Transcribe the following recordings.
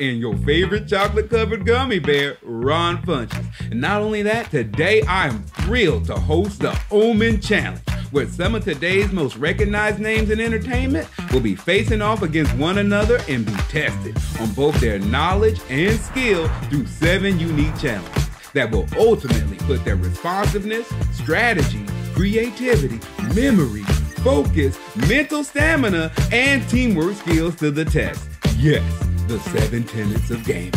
and your favorite chocolate covered gummy bear, Ron Funches. And not only that, today I am thrilled to host the Omen Challenge where some of today's most recognized names in entertainment will be facing off against one another and be tested on both their knowledge and skill through seven unique challenges that will ultimately put their responsiveness, strategy, creativity, memory, focus, mental stamina, and teamwork skills to the test. Yes, the seven tenets of gaming.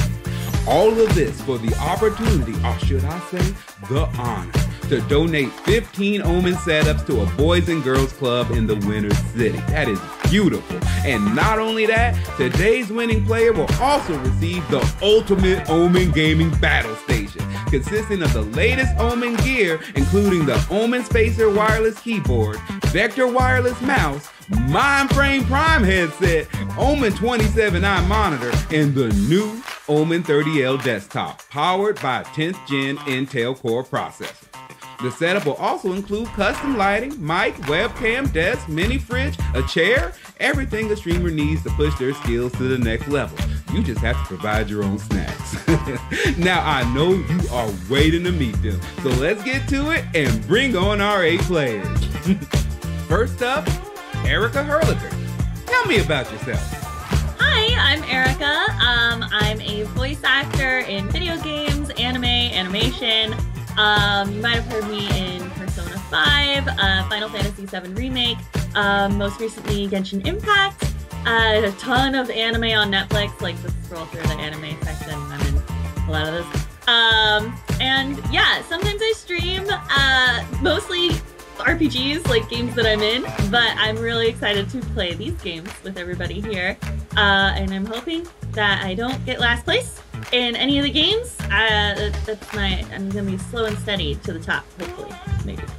All of this for the opportunity, or should I say, the honor, to donate 15 Omen setups to a Boys and Girls Club in the Winter City. That is beautiful. And not only that, today's winning player will also receive the Ultimate Omen Gaming Battle Station, consisting of the latest Omen gear, including the Omen Spacer wireless keyboard, Vector wireless mouse, Mindframe Prime headset, Omen 27i monitor, and the new Omen 30L desktop, powered by 10th gen Intel Core processor. The setup will also include custom lighting, mic, webcam, desk, mini fridge, a chair, everything a streamer needs to push their skills to the next level. You just have to provide your own snacks. now, I know you are waiting to meet them, so let's get to it and bring on our eight players. First up, Erica Herlicker. Tell me about yourself. Hi, I'm Erica. Um, I'm a voice actor in video games, anime, animation. Um, you might have heard me in Persona 5, uh, Final Fantasy VII Remake, um, most recently Genshin Impact, uh, a ton of anime on Netflix, like just scroll through the anime section, I'm in a lot of this. Um, and yeah, sometimes I stream, uh, mostly RPGs, like games that I'm in, but I'm really excited to play these games with everybody here. Uh, and I'm hoping that I don't get last place in any of the games. Uh, that's my, I'm gonna be slow and steady to the top, hopefully, maybe.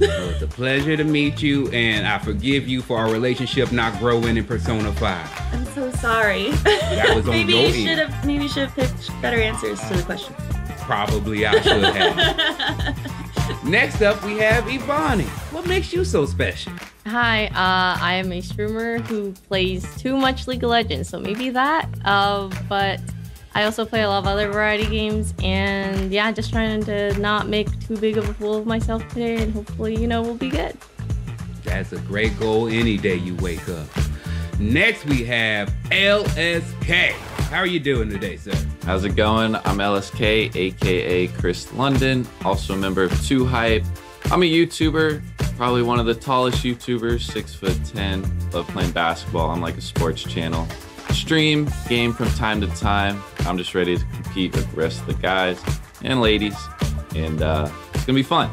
Well, it's a pleasure to meet you, and I forgive you for our relationship not growing in Persona 5. I'm so sorry. That was on maybe your you end. should have, maybe you should have picked better answers to the questions. Probably I should have. Next up, we have Ivani. What makes you so special? Hi, uh, I am a streamer who plays too much League of Legends, so maybe that. Uh, but I also play a lot of other variety games, and yeah, just trying to not make too big of a fool of myself today, and hopefully, you know, we'll be good. That's a great goal any day you wake up. Next, we have LSK. How are you doing today, sir? How's it going? I'm LSK, aka Kris London, also a member of 2Hype. I'm a YouTuber, probably one of the tallest YouTubers, six foot ten. Love playing basketball. I'm like a sports channel. Stream, game from time to time. I'm just ready to compete with the rest of the guys and ladies, and uh, it's gonna be fun.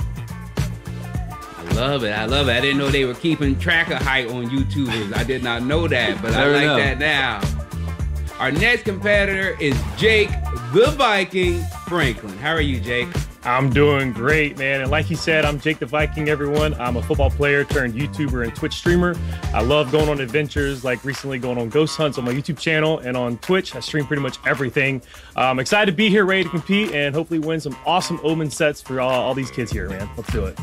I love it. I love it. I didn't know they were keeping track of height on YouTubers. I did not know that, but I like know. that now. Our next competitor is Jake the Viking Franklin. How are you, Jake? I'm doing great, man. And like he said, I'm Jake the Viking, everyone. I'm a football player turned YouTuber and Twitch streamer. I love going on adventures, like recently going on ghost hunts on my YouTube channel and on Twitch. I stream pretty much everything. I'm excited to be here, ready to compete, and hopefully win some awesome Omen sets for all, all these kids here, man. Let's do it.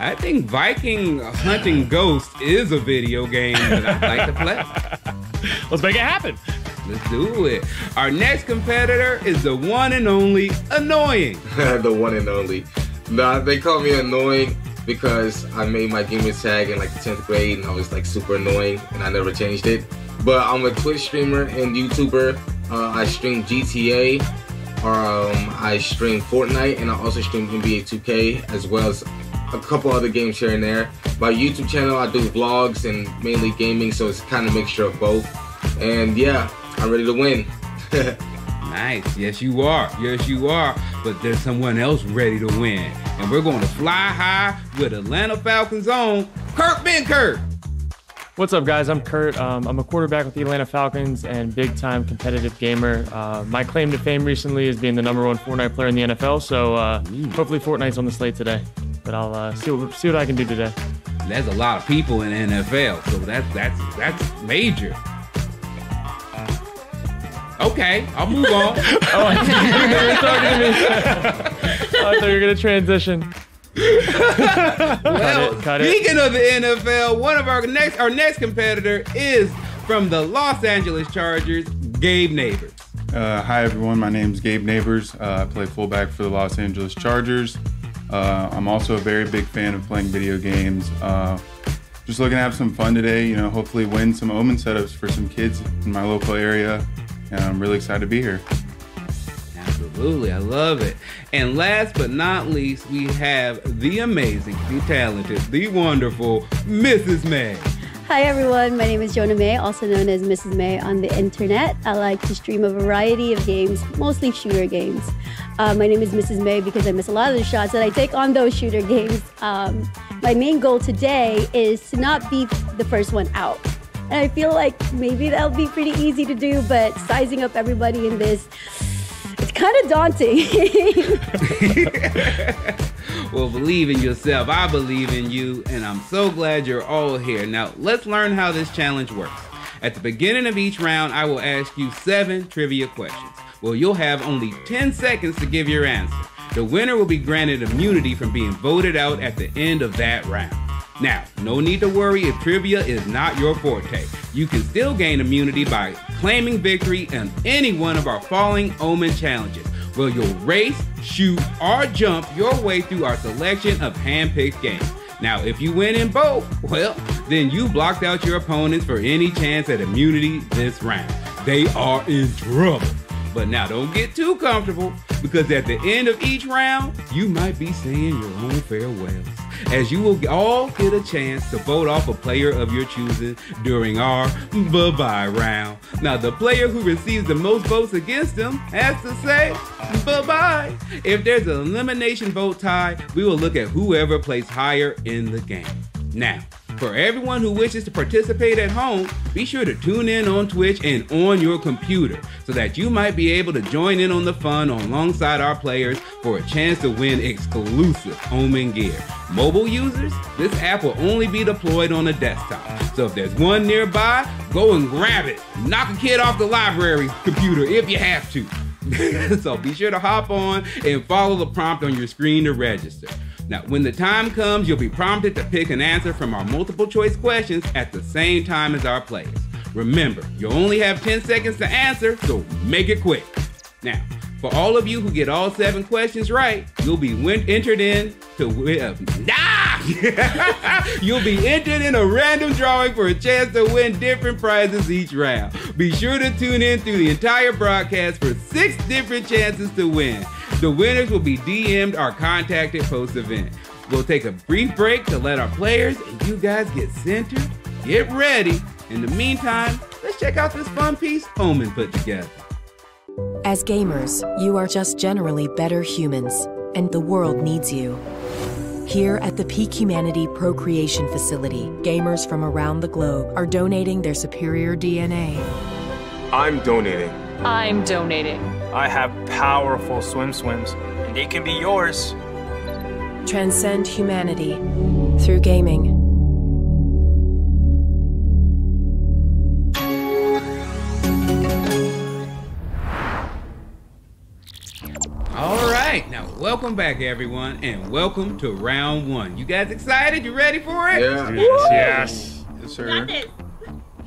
I think Viking Hunting ghosts is a video game that I'd like to play. Let's make it happen. Let's do it. Our next competitor is the one and only Annoying. the one and only. Nah, they call me annoying because I made my gamer tag in like the 10th grade and I was like super annoying and I never changed it. But I'm a Twitch streamer and YouTuber. Uh, I stream GTA, um, I stream Fortnite, and I also stream NBA 2K as well as a couple other games here and there. My YouTube channel, I do vlogs and mainly gaming, so it's kind of a mixture of both. And yeah, I'm ready to win. Nice. Yes, you are. Yes, you are. But there's someone else ready to win. And we're going to fly high with Atlanta Falcons own Kurt Benkert. What's up, guys? I'm Kurt. Um, I'm a quarterback with the Atlanta Falcons and big time competitive gamer. Uh, my claim to fame recently is being the number one Fortnite player in the NFL. So uh, hopefully, Fortnite's on the slate today. But I'll uh, see, what, see what I can do today. There's a lot of people in the NFL, so that's that's that's major. Okay, I'll move on. Oh, I thought you were talking to me. Oh, I thought you were going to transition. well, it, cut it. speaking of the NFL, one of our next our next competitor is from the Los Angeles Chargers, Gabe Nabers. Uh, hi, everyone. My name is Gabe Nabers. Uh, I play fullback for the Los Angeles Chargers. Uh, I'm also a very big fan of playing video games. Uh, just looking to have some fun today, you know, hopefully win some Omen setups for some kids in my local area. And I'm really excited to be here. Absolutely, I love it. And last but not least, we have the amazing, the talented, the wonderful Mrs. May. Hi everyone, my name is Jonah May, also known as Mrs. May on the internet. I like to stream a variety of games, mostly shooter games. Uh, my name is Mrs. May because I miss a lot of the shots that I take on those shooter games. Um, my main goal today is to not be the first one out. And I feel like maybe that'll be pretty easy to do, but sizing up everybody in this, it's kind of daunting. well, believe in yourself. I believe in you, and I'm so glad you're all here. Now, let's learn how this challenge works. At the beginning of each round, I will ask you seven trivia questions. Well, you'll have only 10 seconds to give your answer. The winner will be granted immunity from being voted out at the end of that round. Now, no need to worry if trivia is not your forte. You can still gain immunity by claiming victory in any one of our Falling Omen challenges, where you'll race, shoot, or jump your way through our selection of hand-picked games. Now, if you win in both, well, then you blocked out your opponents for any chance at immunity this round. They are in trouble. But now don't get too comfortable because at the end of each round, you might be saying your own farewells. As you will all get a chance to vote off a player of your choosing during our bye bye round. Now, the player who receives the most votes against them has to say bye bye. If there's an elimination vote tie, we will look at whoever placed higher in the game. Now, for everyone who wishes to participate at home, be sure to tune in on Twitch and on your computer so that you might be able to join in on the fun alongside our players for a chance to win exclusive Omen gear. Mobile users, this app will only be deployed on a desktop. So if there's one nearby, go and grab it. Knock a kid off the library computer if you have to. so be sure to hop on and follow the prompt on your screen to register. Now, when the time comes, you'll be prompted to pick an answer from our multiple choice questions at the same time as our players. Remember, you only have 10 seconds to answer, so make it quick. Now, for all of you who get all seven questions right, you'll be win- entered in to win. Uh, nah! you'll be entered in a random drawing for a chance to win different prizes each round. Be sure to tune in through the entire broadcast for six different chances to win. The winners will be DM'd or contacted post event. We'll take a brief break to let our players and you guys get centered, get ready. In the meantime, let's check out this fun piece Omen put together. As gamers, you are just generally better humans, and the world needs you. Here at the Peak Humanity Procreation Facility, gamers from around the globe are donating their superior DNA. I'm donating. I'm donating. I have powerful swim swims, and they can be yours. Transcend humanity through gaming. All right, now welcome back, everyone, and welcome to round one. You guys excited? You ready for it? Yeah. Yes, yes. Yes, sir.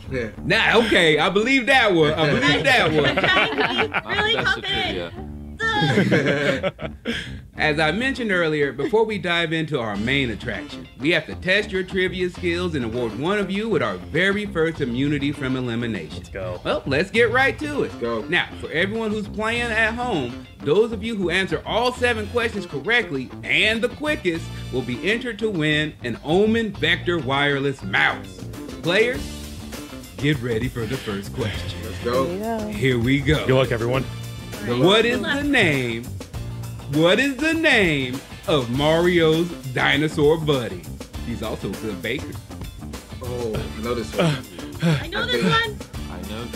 Got. Yeah. Nah, okay, I believe that one. I believe that one. trying to be I'm really ah, obsessed confident. trivia. As I mentioned earlier, before we dive into our main attraction, we have to test your trivia skills and award one of you with our very first immunity from elimination. Let's go. Well, let's get right to it. Go. Now, for everyone who's playing at home, those of you who answer all seven questions correctly and the quickest will be entered to win an Omen Vector wireless mouse. Players, get ready for the first question. Let's go. Here we go. Good luck, everyone. What is the name? What is the name of Mario's dinosaur buddy? He's also a good baker. Oh, I know this one. I know this one. I know.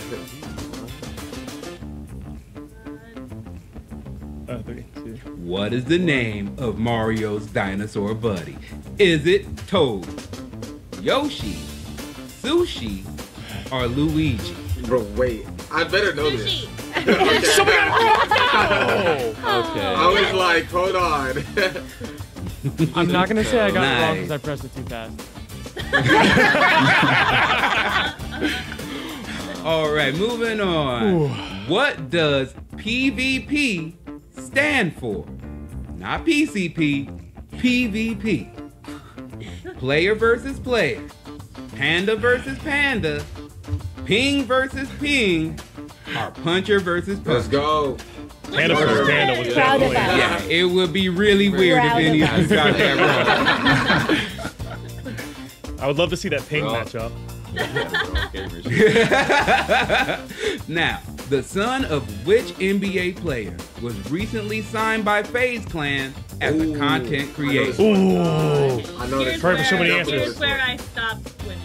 Uh, three, two. What is the name of Mario's dinosaur buddy? Is it Toad, Yoshi, Sushi, or Luigi? Bro, wait. I better know this. Sushi. okay. Oh. Okay. I was like, hold on. I'm not gonna say I got it wrong because I pressed it too fast. All right, moving on. What does PvP stand for? Not PCP, PvP. Player versus player. Panda versus panda. Ping versus ping. Or puncher versus puncher. Let's go. Panda versus Panda was Proud of definitely. that. Yeah, it would be really weird if any of of you got that wrong. I would love to see that ping Bro. matchup. Gamers. now, the son of which NBA player was recently signed by FaZe Clan as a Ooh, content I know creator? this. Ooh. I know Here's this. Perfect, so many answers. Here's where I stopped winning.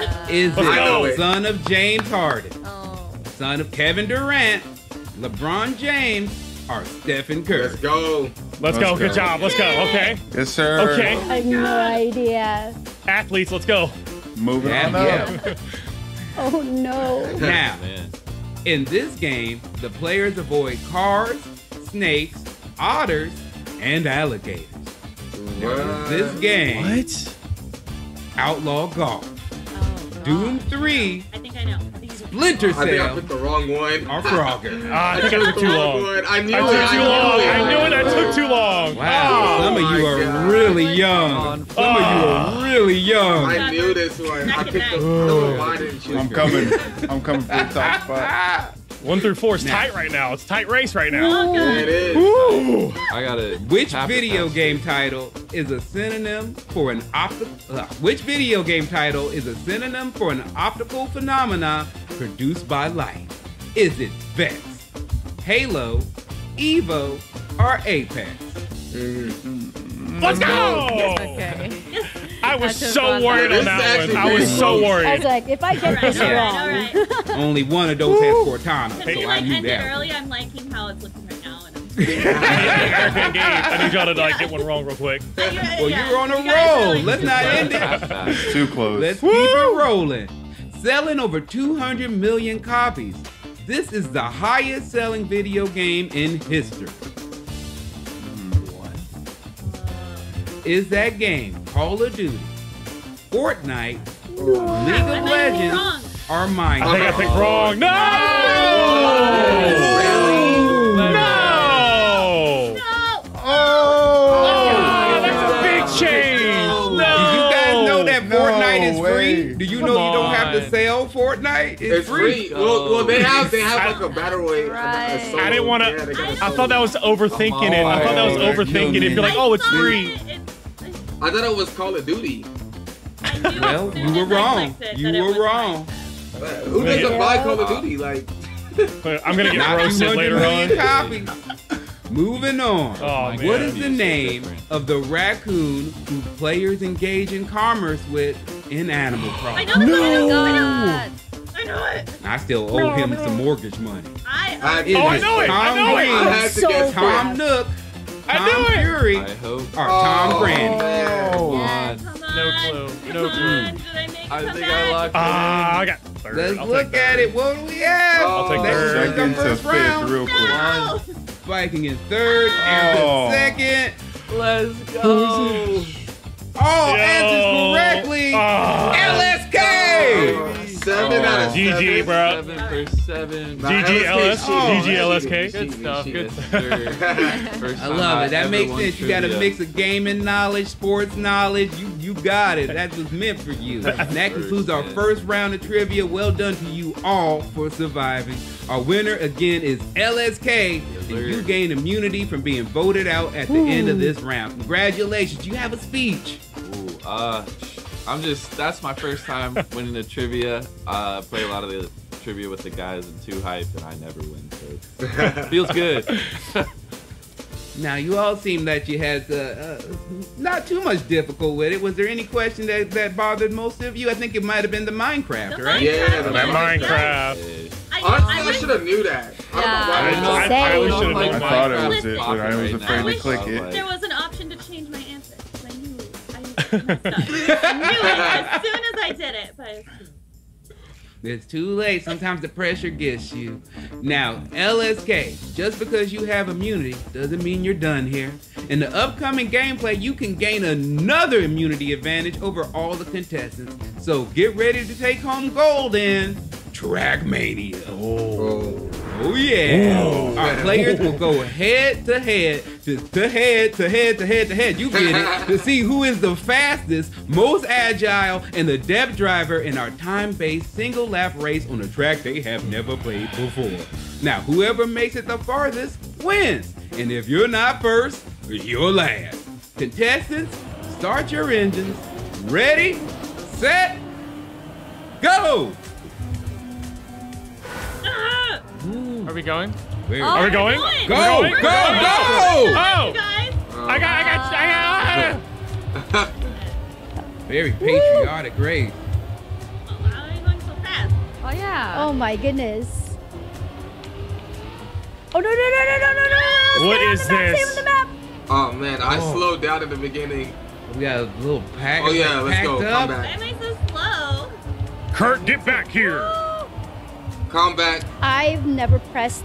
Yeah. Is Let's it go. the son of James Harden, Oh. son of Kevin Durant, LeBron James, or Stephen Curry? Let's go. Let's go. Let's Good go. job. Let's go. Okay. Yes, sir. Okay. I have no idea. Athletes, let's go. Moving Yeah, on up. yeah. Oh no. Now, Man. in this game, the players avoid cars, snakes, otters, and alligators. Now, What? This game, What? Outlaw Golf, God. Doom 3, I think I know. I think it's Splinter I think I Cell, picked the wrong one. or Frogger. Ah, I think I took too long. One. I knew I it. took too long. I knew it. I took too long. Wow, some of you are God. really young. Some of you are really young. I knew this one. I picked the, neck. the one I didn't choose. I'm coming. I'm coming for the top spot. One through four is tight right now. It's a tight race right now. It is. Ooh. I gotta. Which tap video game title is a synonym for an optical? Uh, which video game title is a synonym for an optical phenomena produced by light? Is it Vex, Halo, Evo, or Apex? Let's go. Okay. I was I so worried on that one. I was so close. I was like, if I get this alright, wrong, alright. Only one of those has Cortana, Since so we I knew that. one. early, I'm liking how it's looking right now. I'm Erica and Gabe, I need y'all to like get one wrong real quick. Uh, well, Yeah, you're on a you roll. like, Let's not end it. Too close. Let's keep it rolling. Selling over 200 million copies. This is the highest selling video game in history. Is that game Call of Duty, Fortnite, League of Legends, wrong. or I think Minecraft? I picked wrong. No! Really? No! No! Oh, oh that's a big change. No! Do you guys know that No Fortnite is free? Do you Come know you don't have to sell Fortnite? It's, It's free. Well, well, they have they have like a battle royale. Right. I didn't want Yeah, they got a to. I thought that was overthinking it. I thought that was Oh, overthinking it. Be like, oh, it's free. it. It's- I thought it was Call of Duty. I Well, you were wrong. You were wrong. Minecraft. Who doesn't Yeah. buy Call of Duty? Like, I'm gonna get Not roasted later on. copies. Moving on. Oh, man. What is the name different. of the raccoon who players engage in commerce with in Animal I Crossing? know this one. I know, I know. God. I know it. I still owe him some mortgage money. I, I- Is Oh, I know it. I Tom know it. Green, I had to So guess Tom first. Nook, I Tom knew it. Fury, I hope. or Tom Oh, Granny? man. Come on. No clue. Come No on. clue. Did I make I come think back? I locked it Ah, I got third. Let's I'll look at third. it. What do we have? I'll take third. Second to first fifth, round. real quick. No. Viking in third, and Oh. second. Let's go. All Yo. answers correctly. Ah. LSK. Seven out of GG, seven. bro. Seven for seven. Nah, GG LS. GG LSK. Good stuff, good Yes, I love it. That makes sense. You got a mix of gaming knowledge, sports knowledge. You you got it. That was meant for you. And that concludes our first round of trivia. Well done to you all for surviving. Our winner again is LSK, and you gain immunity from being voted out at the end of this round. Congratulations. You have a speech. Ooh, uh, I'm just, that's my first time winning a trivia. Uh, I play a lot of the trivia with the guys in 2Hype, and I never win, so it feels good. Now you all seem that you had uh, uh, not too much difficult with it. Was there any question that, that bothered most of you? I think it might have been the Minecraft, The right? Yeah, the Minecraft. Minecraft. I, Honestly, I I should have knew that. I don't know Yeah. why I, I know, I, didn't I should have known I thought it was it, but I was afraid now. to click I it. There was an knew it as soon as I did it. But It's too late. Sometimes the pressure gets you. Now, LSK, just because you have immunity doesn't mean you're done here. In the upcoming gameplay, you can gain another immunity advantage over all the contestants. So get ready to take home gold in Trackmania. Oh. Oh yeah. Ooh. Our players will go head to head, just to head to head to head to head. You get it to see who is the fastest, most agile, and the depth driver in our time-based single lap race on a track they have never played before. Now, whoever makes it the farthest wins. And if you're not first, you're last. Contestants, start your engines. Ready, set, go. Ah! Are we going? Where- Oh, Are we going? going. Go, We're go, going? go! Oh! You guys. I got, I got, I got. Very patriotic race. Oh, why are you going so fast? Oh yeah. Oh my goodness. Oh no no no no no no no! What Stay on is the this? Stay the map. Oh man, I Oh. slowed down in the beginning. We got a little pack. Oh yeah, let's go. up. Come Why am I so slow? Kurt, get back here. Come back. I've never pressed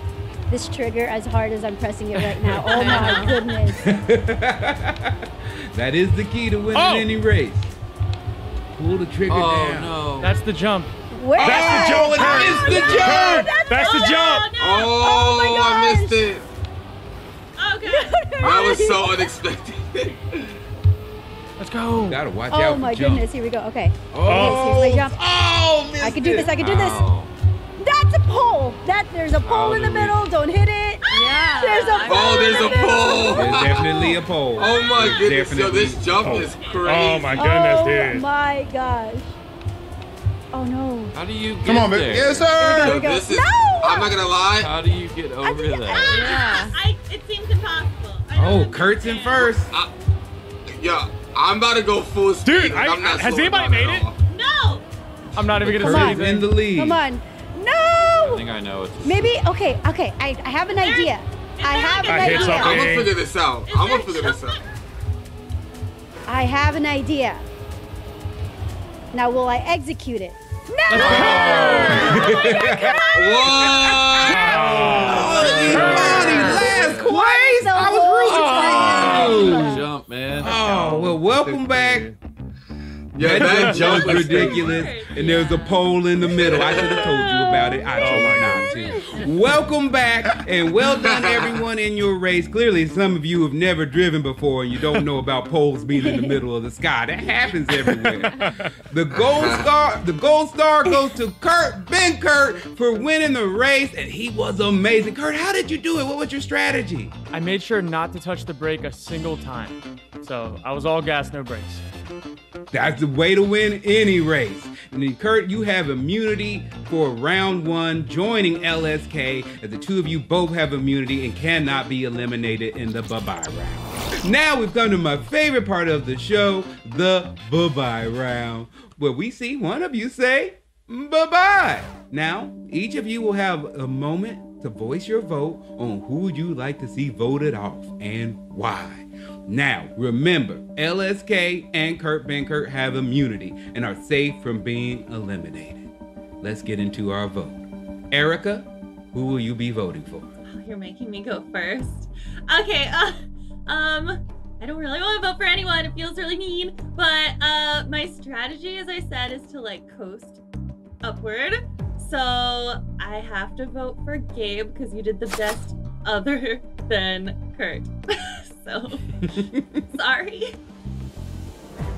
this trigger as hard as I'm pressing it right now. Oh my goodness. that is the key to winning Oh. any race. Pull the trigger Oh down. no. That's the jump. Where? That's the jump, it Kurt. the Kurt, jump. That's the oh, jump. no. Oh, my oh, I missed gosh. it. Oh, God. That was so unexpected. Let's go. Gotta watch oh out Oh my jump. goodness. Here we go. Okay. Oh, Here's my jump. oh, missed I can do this. I can do this. Ow. That's a pole. That there's a pole How in the do middle. Don't hit it. Yeah. There's a I- pole. Oh, there's in a the middle. pole. There's definitely a pole. Oh my goodness, yo, Definitely. this jump Oh. is crazy. Oh my goodness, oh dude. my gosh. Oh no. How do you get Come on, there? baby. Yes, Here sir. we go. this is, No! I'm not gonna lie. How do you get over think- that? Yeah. I, it seems impossible. I Oh, Kurt's in understand. first. Yo, I'm about to go full speed. Dude, I- I'm not has anybody made it? all. No. I'm not even gonna Come say on. In the lead. Come on. I No. think I know what to Maybe. Okay. Okay. I, I have an There's- idea. I have an I idea. something. I'm gonna figure this out. Is I'm gonna figure this out. I have an idea. Now will I execute it? No. What? Everybody, last place. I was rooting for you. Jump, man. Oh, well, welcome back. Yeah, that jump was was ridiculous. And there's a pole in the middle. I should have told you about it. I Oh told my not to. Welcome back and well done, everyone in your race. Clearly, some of you have never driven before and you don't know about poles being in the middle of the sky. That happens everywhere. The gold star, the gold star goes to Kurt Benkert for winning the race, and he was amazing. Kurt, how did you do it? What was your strategy? I made sure not to touch the brake a single time. So I was all gas, no brakes. That's the way to win any race. And then, Kurt, you have immunity for round one, joining LSK, as the two of you both have immunity and cannot be eliminated in the bye bye round. Now we've come to my favorite part of the show, the bye bye round, where we see one of you say bye bye. Now, each of you will have a moment to voice your vote on who you'd like to see voted off and why. Now, remember, LSK and Kurt Benkert have immunity and are safe from being eliminated. Let's get into our vote. Erica, who will you be voting for? Oh, you're making me go first. Okay. Uh, um, I don't really want to vote for anyone. It feels really mean. But uh, my strategy, as I said, is to like coast upward. So I have to vote for Gabe because you did the best other than Kurt. so sorry.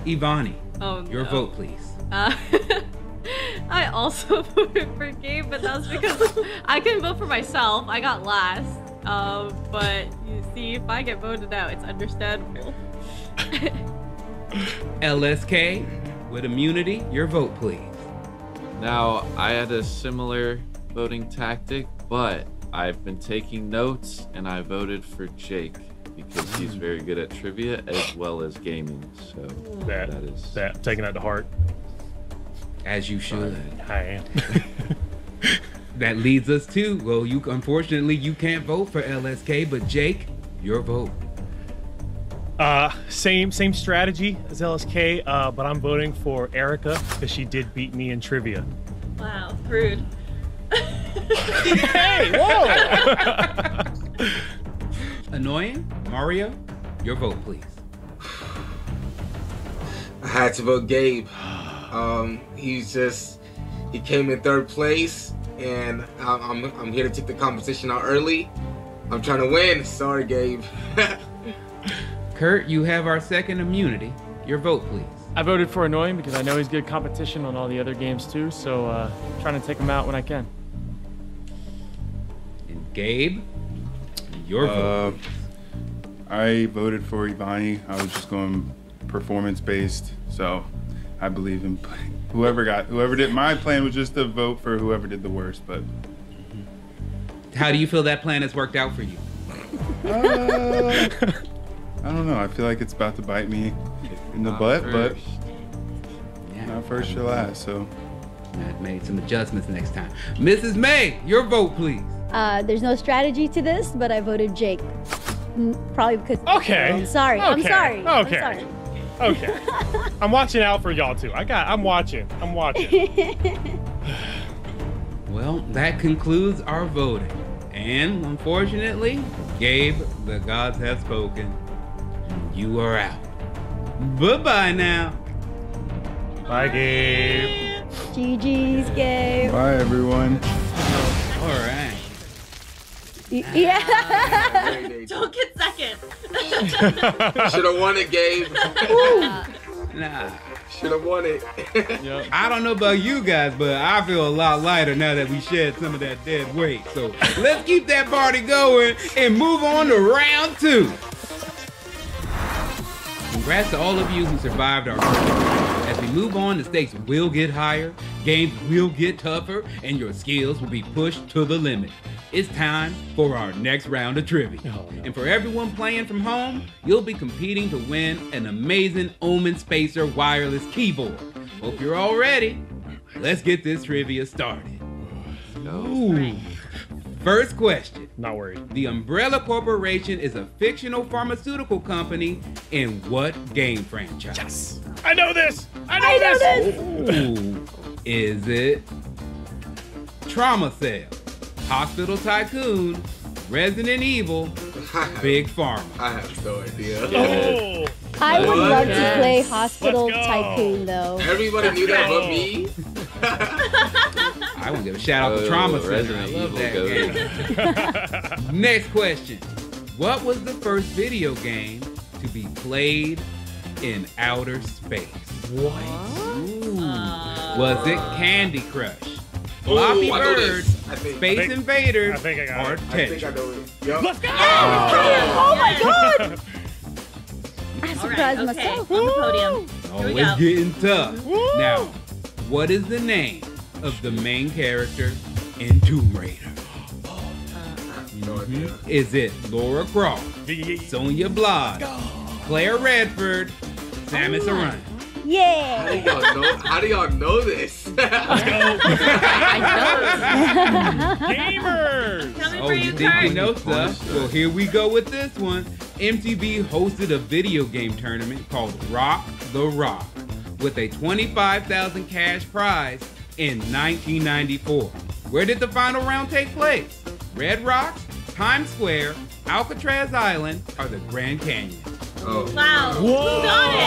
Ivani, Oh, your vote, please. Uh, I also voted for Gabe, but that was because I couldn't vote for myself. I got last. Uh, but you see, if I get voted out, it's understandable. LSK, with immunity, your vote, please. Now, I had a similar voting tactic, but I've been taking notes and I voted for Jake because he's hmm. very good at trivia as well as gaming. So hmm. That, that is that, taking that to heart. As you should. I am. That leads us to, well, you unfortunately you can't vote for LSK, but Jake, your vote. Uh, same same strategy as LSK, uh, but I'm voting for Erica because she did beat me in trivia. Wow, rude. Hey, whoa! Annoying? Mario, your vote, please. I had to vote Gabe. Um, he's just He came in third place, and I'm, I'm, I'm here to take the competition out early. I'm trying to win. Sorry, Gabe. Kurt, you have our second immunity. Your vote, please. I voted for Annoying because I know he's good competition on all the other games too. So uh, trying to take him out when I can. And Gabe, your Uh, vote. I voted for Ivani. I was just going performance based, so I believe in whoever got whoever did. My plan was just to vote for whoever did the worst, but How do you feel that plan has worked out for you? uh, I don't know. I feel like it's about to bite me in the Not butt, but first. Yeah. not first or last. So I've made some adjustments next time. Mrs. May, your vote, please. Uh, there's no strategy to this, but I voted Jake. Mm, Probably because. Okay. I'm sorry. I'm Okay. sorry. Okay. I'm sorry. Okay. I'm watching out for y'all too. I got. I'm watching. I'm watching. Well, that concludes our voting. And unfortunately, Gabe, the gods have spoken. You are out. Bye bye now. Bye, Gabe. GG's, Gabe. bye everyone. All right. Yeah. Don't get second. Should have won it, Gabe. Nah. Should have won it. Yep. I don't know about you guys, but I feel a lot lighter now that we shed some of that dead weight. So let's keep that party going and move on to round two. Congrats to all of you who survived our first round. As we move on, the stakes will get higher, games will get tougher, and your skills will be pushed to the limit. It's time for our next round of trivia. Oh, and for everyone playing from home, you'll be competing to win an amazing Omen Spacer wireless keyboard. Hope you're all ready. Let's get this trivia started. Ooh. First question. Not worried. The Umbrella Corporation is a fictional pharmaceutical company in what game franchise? Yes. I know this. I know, I know this. this. Ooh. Is it Trauma Cell, Hospital Tycoon, Resident Evil, Big Pharma? I have no idea. Oh. I would What? love to play Hospital Tycoon, though. Everybody knew that but me. I want to give a shout out to Oh, Trauma Cell. I love Evil that game. Next question. What was the first video game to be played in outer space? What? Uh, was it Candy Crush, Flappy Ooh, Bird, this. I think, Space think- Invaders, I think I got or it. I think I Tetris? know it. Yup. Let's go. Oh, oh my god! I All right, surprised okay, myself. on the podium. Oh, Here we Always getting tough. Now, what is the name of the main character in Tomb Raider? No idea. Is it Laura Croft, Sonya Blade, Claire Redfield, Samus Aran? How do Yeah! y'all know? How do y'all know this? Gamers. Coming Oh, for you you, think you know stuff? Well, here we go with this one. MTV hosted a video game tournament called Rock the Rock with a 25,000 cash prize in 1994. Where did the final round take place? Red Rock, Times Square, Alcatraz Island, or the Grand Canyon? oh. Wow. Who got it?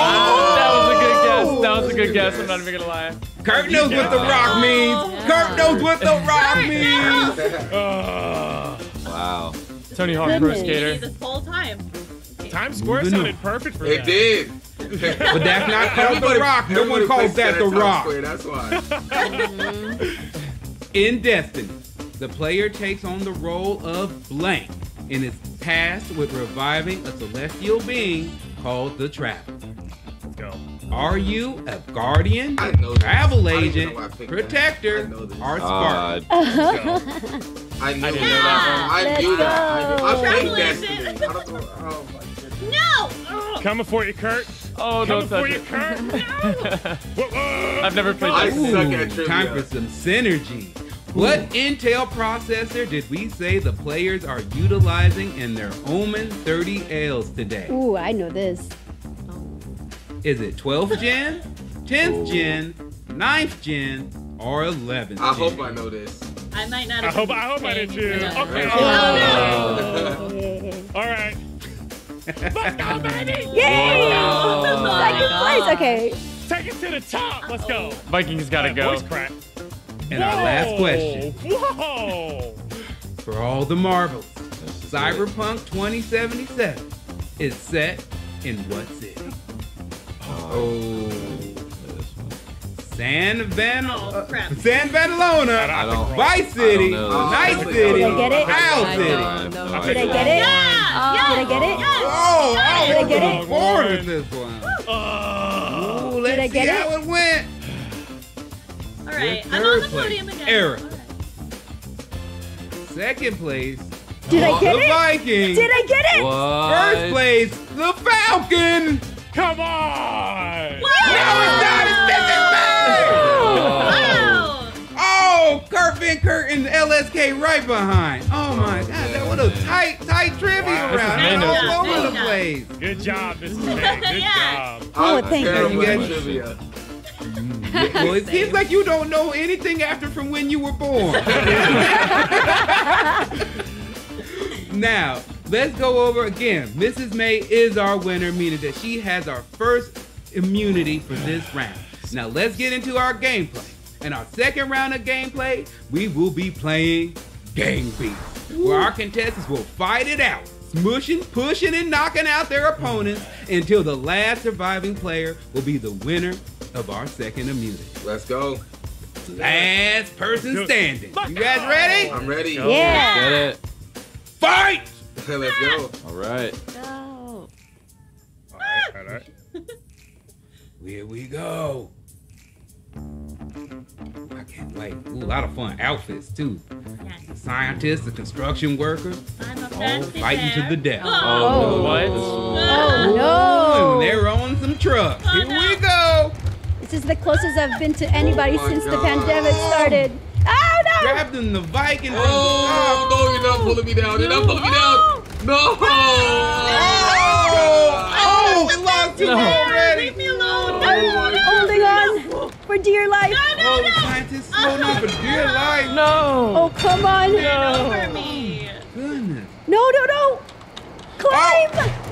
That was a good guess. That was a good guess. I'm not even gonna lie. Kurt knows what the rock means. Kurt knows what the rock means. Uh, Wow. Tony Hawk Pro Skater. This whole time. Times Square Moving sounded perfect for It that. did. But that's not called the rock. No one calls that the rock. Square, That's why. In Destiny, the player takes on the role of blank and is tasked with reviving a celestial being called the Traveler. Let's go. Are you a guardian, I know this. travel I don't even agent, know why I picked that. I protector, know this. or Spartan? Uh, Let's go. I knew I didn't that. know that I Let's knew that. I, go. knew, I played Travel Destiny. I agent. don't know. Oh my goodness. No. Ugh. Coming for you, Kurt. Oh, Coming don't for touch you, Oh, it. Kurt. No. Whoa, uh, whoa. I've never played I that. suck Ooh, trivia. time for some synergy. What Intel processor did we say the players are utilizing in their Omen 30Ls today? Ooh, I know this. Is it 12th gen, 10th gen, 9th gen, or 11th gen? I hope I know this. I might not. I have hope I hope I did paying too. Okay. Oh, oh Yeah. All right. Let's go, baby. Yay! Oh Second place. Okay. Take it to the top. Let's go. Vikings gotta go. Voice crack. And our last question Whoa! for all the marbles Cyberpunk 2077 is set in what city? Uh, oh. San Van Oh, crap. San Vanalona, I don't- Vice City, I don't know. Night Did I City, get it? Owl I City. don't no Did I get it? Yeah! yeah. Did I get it? Oh, I Did I was get looking it? forward to this one. Uh, Ooh, let's I see get how it went. All right, I'm on the podium again. Eric. All right. Second place, Did I get the it? Vikings. Did I get it? What? First place, the Falcon. Come on! No, it's not. It's Mrs. May. Oh, oh Kurt Benkert and LSK right behind. Oh my God, that oh, was a tight, tight trivia Wow, round. is It's Mendoza. all over the Mendoza. place. Good job, Mrs. May. Good Yeah. job. Oh, I'm thank you. terrible You got- trivia. Mm. Well, it seems like you don't know anything after from when you were born. now, let's go over again. Mrs. May is our winner, meaning that she has our first immunity for this round. Now, let's get into our gameplay. In our second round of gameplay, we will be playing Gang Beasts, where our contestants will fight it out, smushing, pushing, and knocking out their opponents until the last surviving player will be the winner of our second immunity. Let's go. Last person standing. You guys ready? I'm ready. Yeah. Get it? Fight! Let's go. All right. Go. All right, all right. Here we go. I can't wait. Ooh, a lot of fun outfits too. Yes. Scientists, the construction workers, I'm a all fancy fighting to the death. Oh. oh, oh what? Oh Ooh, no! they're on some trucks. Oh, Here no. we go. This is the closest I've been to anybody Oh my since the pandemic started. Oh no! Grabbed them the Vikings. Oh, no, you're not pulling me down. You're not pulling me down. No. Oh! Oh! Oh! oh, oh! we lost two Leave already. Leave me alone. Oh my Holding on for dear life. Oh, the scientists holding on for dear uh-huh. life. No. Oh come on! Stand over me. Goodness. No no no! Climb! Wait.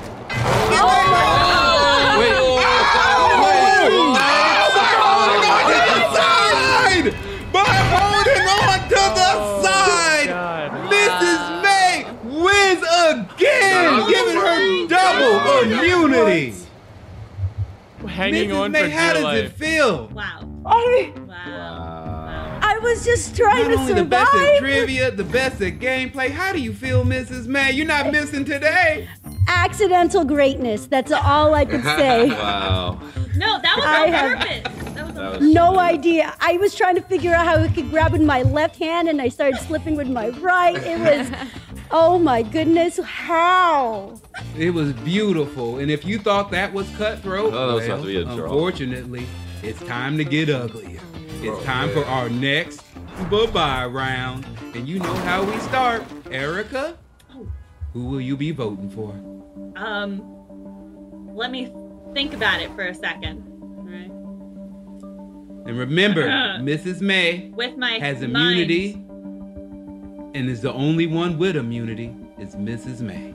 Hanging Mrs. on May, for how dear does life. it feel? Wow. I, Wow. Wow. I was just trying Not to only the best at trivia, the best at gameplay. How do you feel, Mrs. May? You're not missing today. Accidental greatness. That's all I could say. Wow. No, that was I on have- purpose. That was That on was No idea. I was trying to figure out how I could grab with my left hand and I started slipping with my right. It was, oh my goodness, how? It was beautiful. And if you thought that was cutthroat, Oh, that was well, to be a draw. unfortunately, it's time to get uglier. It's time for our next bye-bye round. And you know how we start. Erica, who will you be voting for? Um, let me think about it for a second. All right. And remember, Mrs. May With my has mind. And is the only one with immunity is Mrs. May.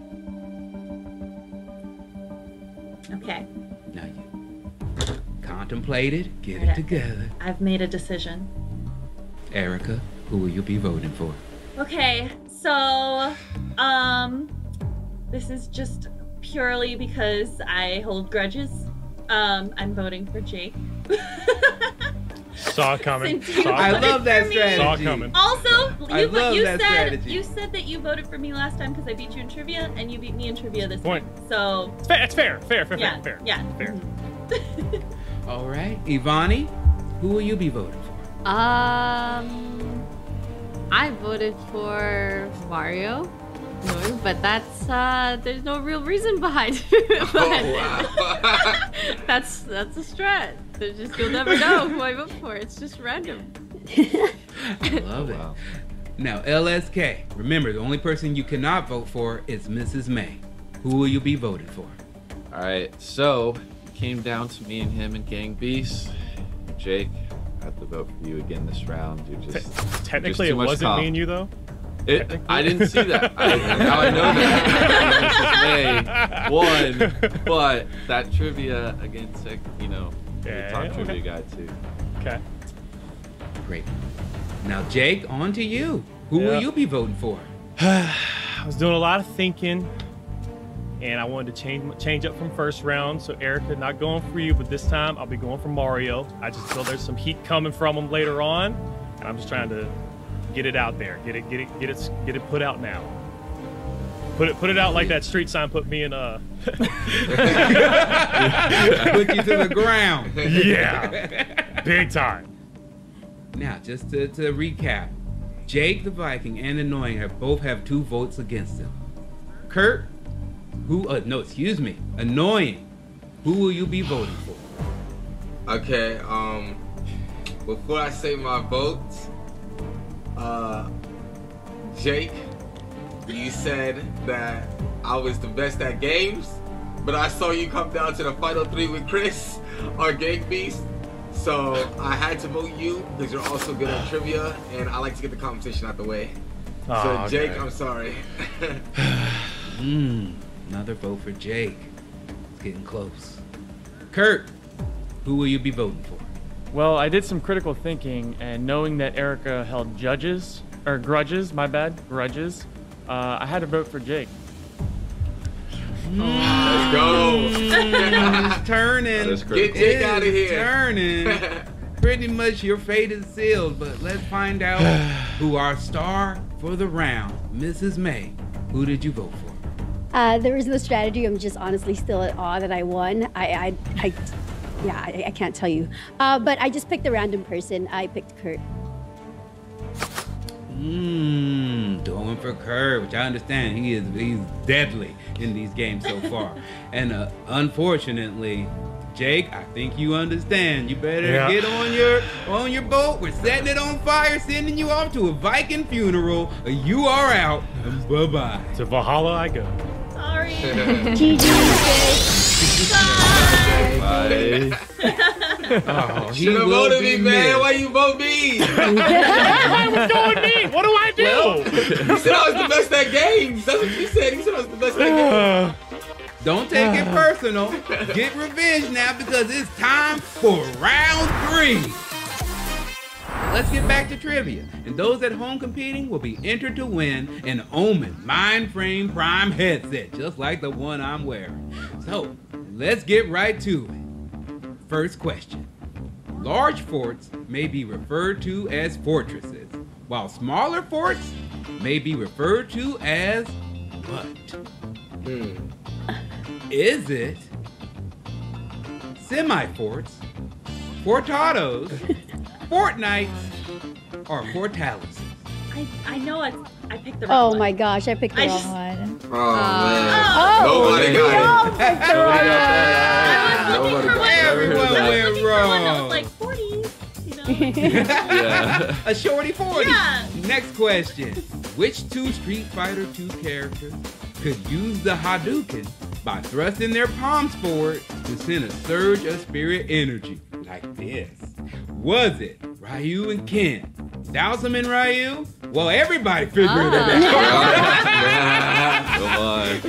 Okay, Now you contemplate it, get it together. I've made a decision. Erica, who will you be voting for? Okay, so um this is just purely because I hold grudges. Um I'm voting for Jake. Saw coming. Saw it I love that for strategy. Saw coming. Also, I you, love you that said strategy. you said that you voted for me last time because I beat you in trivia, and you beat me in trivia this Point. time. So It's fair. It's fair. Fair. Fair. yeah, Fair. yeah. Fair. All right, Ivani, who will you be voting for? Um, I voted for Mario. No, but that's uh, there's no real reason behind it. Oh, But wow. that's that's a strat. There's just you'll never know who I vote for. It's just random. I love it. Wow. Now, LSK, remember the only person you cannot vote for is Mrs. May. Who will you be voting for? All right. So it came down to me and him and Gang Beast. Jake, I have to vote for you again this round. You're just you're Technically, just it too much wasn't comp. me and you though. It, I didn't see that. I, now I know that. Mrs. May won, but that trivia against, you know, the Yeah, top okay. trivia guy too. Okay. Great. Now, Jake, on to you. Who will you be voting for? I was doing a lot of thinking, and I wanted to change change up from first round. So Erica, not going for you, but this time I'll be going for Mario. I just feel there's some heat coming from him later on, and I'm just trying to get it out there, get it, get it, get it, get it put out now. Put it, put it out like that street sign put me in. Uh, Put you to the ground. yeah, big time. Now, just to, to recap, Jake the Viking and Annoying have both have two votes against him. Kurt, who? Uh, no, excuse me, Annoying. Who will you be voting for? Okay, um, before I say my vote, uh, Jake, you said that I was the best at games, but I saw you come down to the final three with Chris on Gang Beast. So I had to vote you because you're also good at trivia, and I like to get the competition out the way. Oh, so Jake, okay. I'm sorry. Hmm, another vote for Jake. It's getting close. Kurt, who will you be voting for? Well, I did some critical thinking, and knowing that Erica held judges or grudges, my bad, grudges, uh, I had to vote for Jake. Let's go. It's turning. Get. Jake out of here. Turning. Pretty much your fate is sealed, but let's find out who our star for the round, Mrs. May. Who did you vote for? Uh, there was no strategy. I'm just honestly still at awe that I won. I, I, I yeah, I, I can't tell you. Uh, but I just picked a random person. I picked Kurt. Mmm, going for Kurt, which I understand he is he's deadly in these games so far. and uh, unfortunately, Jake, I think you understand. You better Yeah. get on your on your boat. We're setting it on fire, sending you off to a Viking funeral. You are out. Bye bye. To Valhalla I go. Sorry. GG, Bye. Oh, Should have voted be me, man. Why you vote me? you was doing me. What do I do? said I was the best at games. That's what you said. You said I was the best at games. Don't take it personal. Get revenge now because it's time for round three. Let's get back to trivia. And those at home competing will be entered to win an Omen Mindframe Prime headset, just like the one I'm wearing. So, let's get right to it. First question. Large forts may be referred to as fortresses, while smaller forts may be referred to as what? Hmm. Is it semi forts, fortados, fortnights, or fortalices? I, I know it's. I picked the oh wrong Oh one. my gosh, I picked the I wrong just- one. Oh, man. Oh, Nobody oh, got it. picked the Nobody wrong got one. I was looking Nobody for got one. Everyone Never heard I went was looking for one that wrong. was like 40. You know? Yeah. A shorty 40. Yeah. Next question. Which two Street Fighter 2 characters could use the Hadouken by thrusting their palms forward to send a surge of spirit energy like this? Was it Ryu and Ken? Dhalsim and Ryu? Well, everybody figured it ah. out. Come on.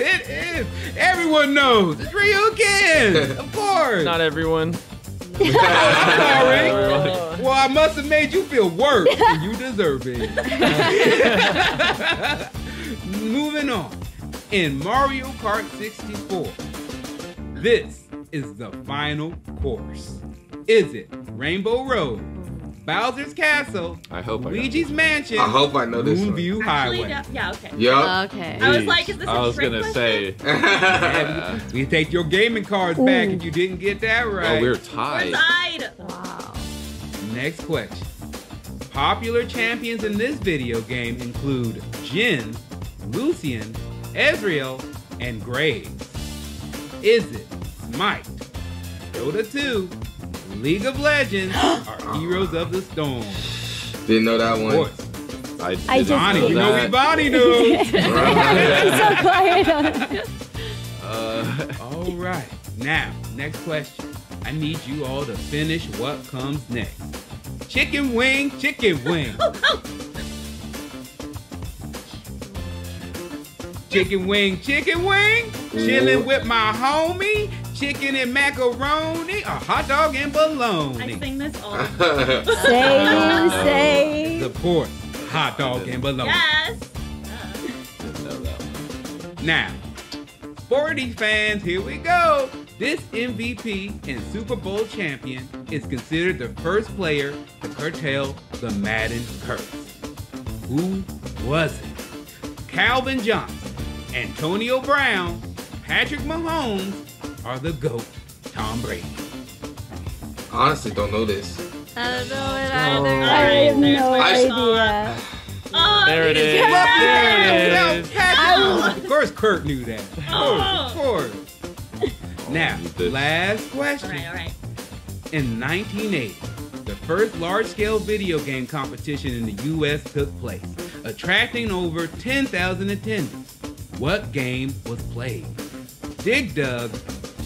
it is. Everyone knows. It's Ryuken. Of course. Not everyone. Sorry. Well, I must have made you feel worse. and you deserve it. Moving on. In Mario Kart 64, this is the final course. Is it Rainbow Road, Bowser's Castle, I hope I Luigi's Mansion, I hope I know this one. Moonview Actually, Highway? yeah, yeah, okay. Yup. Okay. I was Jeez. like, is this a I was trick gonna question? say. Yeah, we take your gaming cards back if you didn't get that oh, right. Oh, we're tied. We're tied. tied. Wow. Next question. Popular champions in this video game include Jhin, Lucian, Ezreal, and Graves. Is it Smite, Dota 2, League of Legends, or Heroes of the Storm? Didn't know that Of one. course. I, I did just- not Bonnie, you know we that. Bonnie knew. I'm so quiet. Uh, All right. Now, next question. I need you all to finish what comes next. Chicken wing, chicken wing. Chicken wing, chicken wing. Chilling with my homie. Chicken and macaroni, a hot dog and bologna. I bologna? sing this all the time. Same, same. Support hot dog and bologna. Yes. Didn't know that one. Now, sporty fans, here we go. This MVP and Super Bowl champion is considered the first player to curtail the Madden curse. Who was it? Calvin Johnson, Antonio Brown, Patrick Mahomes, or the GOAT, Tom Brady? Honestly, don't know this. I don't know it Oh. either. I have there's no my idea. Oh, There it he's is. There it is. Oh. Of course, Kurt knew that. Of oh. course, of course. Oh, now, This- last question. right, all right. In 1980, the first large-scale video game competition in the U.S. took place, attracting over 10,000 attendees. What game was played? Dig Dug,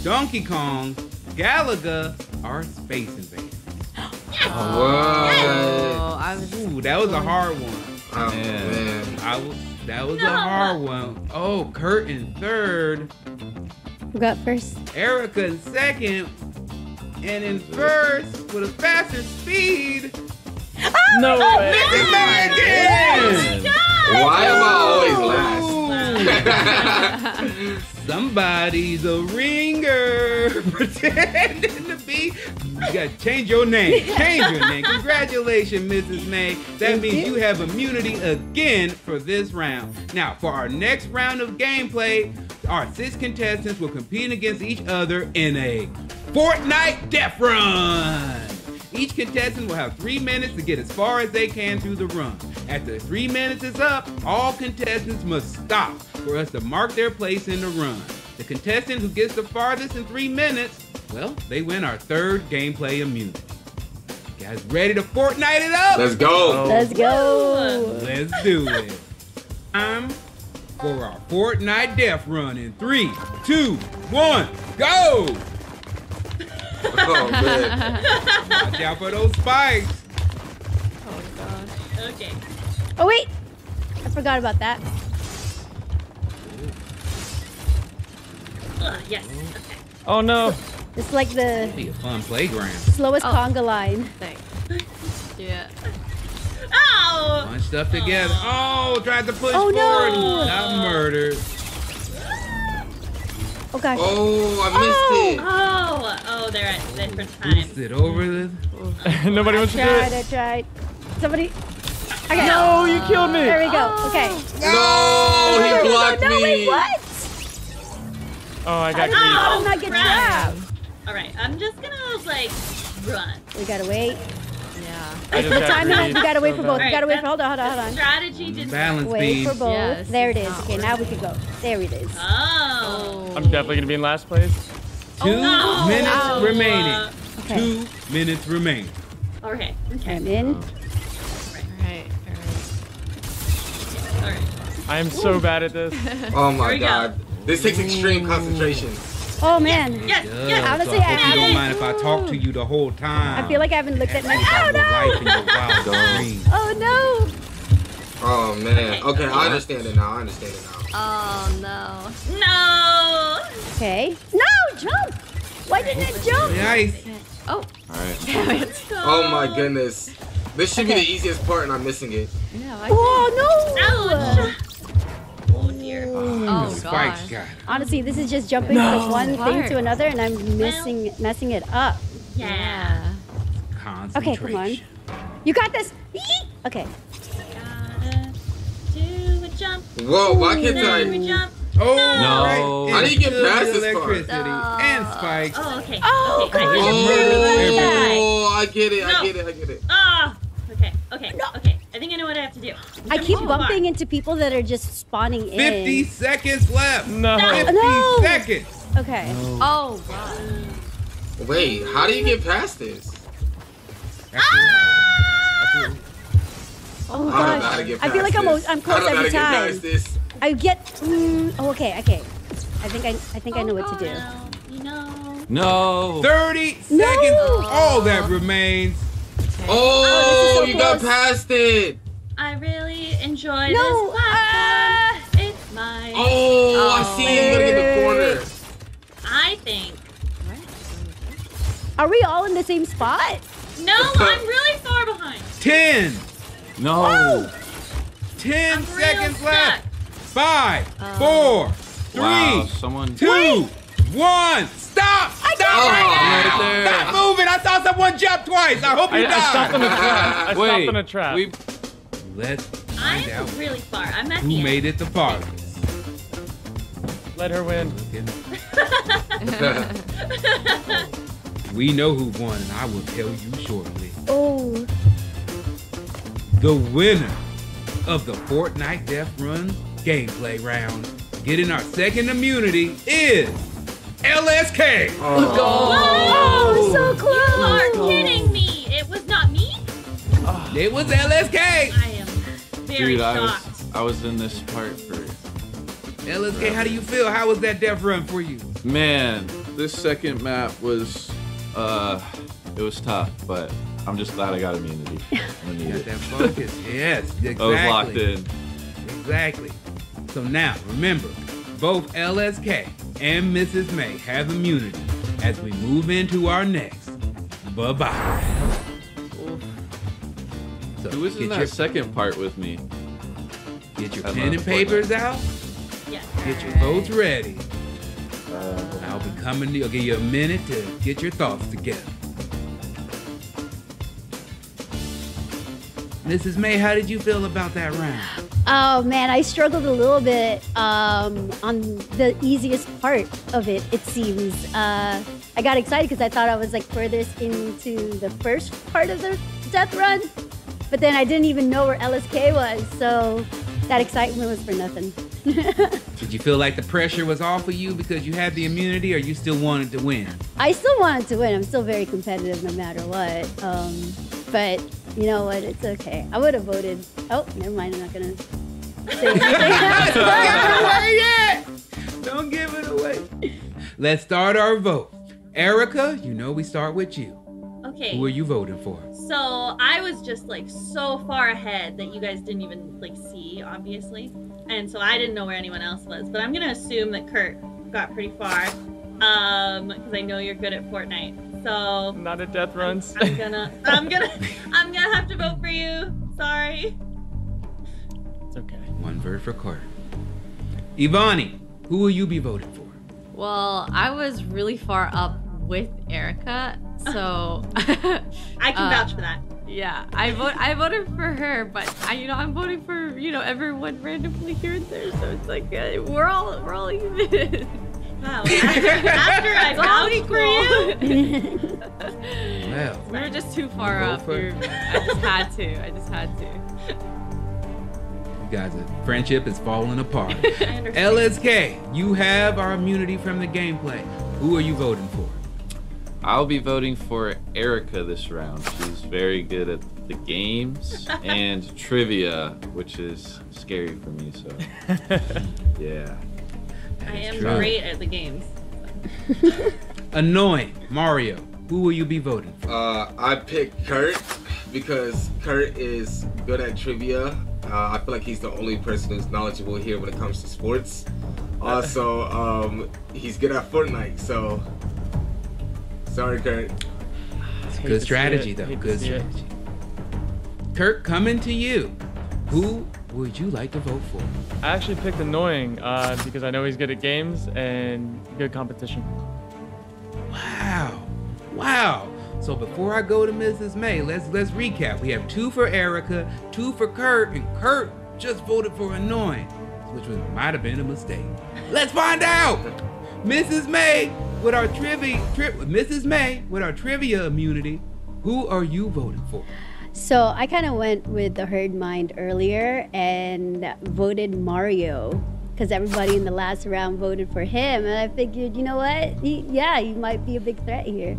Donkey Kong, Galaga, or Space Invaders? What? Oh, I was. Ooh, that was a hard one. Oh Man. man. I was, that was No. a hard one. Oh, Kurt in third, Who got first? Erica in second, and in first with a faster speed. Oh, no oh, way. Mrs. Megan! Oh, Why am I always last? Somebody's a ringer pretending to be. You gotta change your name. Change your name. Congratulations, Mrs. May. That means you have immunity again for this round. Now, for our next round of gameplay, our six contestants will compete against each other in a Fortnite Death Run. Each contestant will have three minutes to get as far as they can through the run. After three minutes is up, all contestants must stop for us to mark their place in the run. The contestant who gets the farthest in three minutes, well, they win our third gameplay immunity. Guys, ready to Fortnite it up? Let's go. Let's go. Let's do it. Time for our Fortnite Death Run in three, two, one, go! Oh man. Watch out for those spikes. Oh gosh. Okay. Oh wait, I forgot about that. Ugh, yes. Okay. Oh no. It's like the Be a fun playground. slowest Oh. conga line. Thanks. Yeah. Ow! Bunch stuff oh. together. Oh, tried to push Oh, forward. no. Got murdered. Oh gosh. Oh, I missed oh! it. Oh, oh, they're at different times. Boost it over the. Nobody wants to do it. tried. I tried. Somebody. Okay. No, you killed me. There we go. Oh. Okay. No, he blocked no, me. wait, what? Oh, I I got didn't creeped. I did not get trapped. All right, I'm just gonna like run. We gotta wait. Yeah. I The got time creeped we gotta wait so for both. bad. We gotta wait for. Hold on, hold on, hold on. Strategy mm-hmm. didn't. Balance Wait beam. for both. Yes, there it's Okay, now we can go. There it is. Oh. I'm definitely gonna be in last place. Oh, Two no. minutes Ow. remaining. Okay. Two minutes remaining. Okay. Okay. I'm in. Oh. Alright. Alright. All right. I am so bad at this. Oh my we go. god. This takes extreme concentration. Oh man. Yes. Yeah, Yes. Honestly, so I I hope you don't mind if I talk to you the whole time. I feel like I haven't looked at my. Like Oh your wife and oh, no! your wild. Oh no! Oh man. Okay. Okay, I understand it now. I understand it now. Oh no. No. Okay. No, jump! Why didn't it jump? Nice. Oh. All right. Damn it. Go. Oh my goodness. This should be the easiest part and I'm missing it. No, I Oh no! Ouch. Oh dear. Oh gosh. got. Honestly, this is just jumping from one thing to another, and I'm missing, messing it up. Yeah. Okay, come on. You got this. Okay. Gotta do a jump. Whoa, why can't I? jump. Oh, No. right. How do you get past the this part? electricity and spikes. Oh, okay. Oh, okay. gosh. I Oh. get it. Oh, I get it. I No. get it. I get it. Ah. Okay. Okay. No. Okay. I think I know what I have to do. I keep too far. bumping into people that are just spawning in. 50 seconds left. No. 50 No. seconds. Okay. Oh god. Wait, how do you get past this? Ah! Oh I don't know how gosh. to get I feel past like I'm, this. o- I'm I close don't know how every to get time. past this. I get. Mm, oh, okay. Okay. I think I. I think I know what to do. No. You. No. 30 No. seconds. All that remains. Oh, so you got past it. I really enjoy No. this platform. It's my. Oh, I see you. You gotta in the corner. I think Are we all in the same spot? No, I'm really far behind. 10, No. 10 I'm seconds left. Five, Uh, four, three, Wow, someone. two, one. Stop! Stop right Right now! there. Stop moving! I saw someone jump twice. I hope you I, I stopped on a trap. I stopped Wait, on a trap. we Let's find out I'm really far. I'm at who the made it the farthest. Let her win. we know who won, and I will tell you shortly. Oh, The winner of the Fortnite Death Run gameplay round, getting our second immunity, is LSK. oh, so close. You are close. kidding me. It was not me. It was LSK. I am very dude, I shocked. was I was in this part for LSK, how do you feel? How was that death run for you? man. This second map was uh, it was tough, but I'm just glad I got immunity. I need Got it. that focus. yes, exactly. I was locked in. Exactly. So now, remember, both LSK and Mrs. May have immunity as we move into our next. Bye bye. So Who was in that your, second part with me? get your I pen and papers out. Yes. Get your votes ready. I'll be coming. to- I'll give you a minute to get your thoughts together. Mrs. May, how did you feel about that round? Oh man, I struggled a little bit um, on the easiest part of it. It seems uh, I got excited because I thought I was like furthest into the first part of the death run, but then I didn't even know where LSK was, so that excitement was for nothing. Did you feel like the pressure was off of you because you had the immunity, or you still wanted to win? I still wanted to win. I'm still very competitive no matter what. Um, but you know what? It's okay. I would have voted. Oh, never mind. I'm not gonna say anything. Don't give it away yet. Don't give it away. Let's start our vote. Erica, you know we start with you. Okay. Who are you voting for? So I was just like so far ahead that you guys didn't even like see, obviously, and so I didn't know where anyone else was. But I'm gonna assume that Kurt got pretty far, um, because I know you're good at Fortnite. So Not at death runs. I'm gonna, I'm gonna, I'm gonna have to vote for you. Sorry. it's okay. One vote for Kurt. Ivani, who will you be voting for? Well, I was really far up with Erica, so I can Uh, vouch for that. yeah, I vote. I voted for her, but I, you know, I'm voting for you know everyone randomly here and there. So it's like uh, we're all we're all even. Wow. After, after I It's all vouched for you. Well, we were just too far Go up. for We were- I just had to. I just had to. you guys' friendship is falling apart. I. LSK, you have our immunity from the gameplay. Who are you voting for? I'll be voting for Erica this round. She's very good at the games and trivia, which is scary for me. So, yeah. That I am true. great at the games. Annoying Mario. Who will you be voting for? Uh, I picked Kurt because Kurt is good at trivia. Uh, I feel like he's the only person who's knowledgeable here when it comes to sports. Also, um, he's good at Fortnite. So, sorry, Kurt. Good strategy, it. though. Good see it. strategy. Kirk, coming to you. Who would you like to vote for? I actually picked annoying uh, because I know he's good at games and good competition. Wow. Wow. So before I go to Mrs. May, let's let's recap. We have two for Erica, two for Kurt, and Kurt just voted for annoying, which was, might have been a mistake. Let's find out. Mrs. May, with our trivia, tri- Mrs. May, with our trivia immunity, who are you voting for? So I kind of went with the herd mind earlier and voted Mario because everybody in the last round voted for him, and I figured, you know what? He, yeah, he might be a big threat here.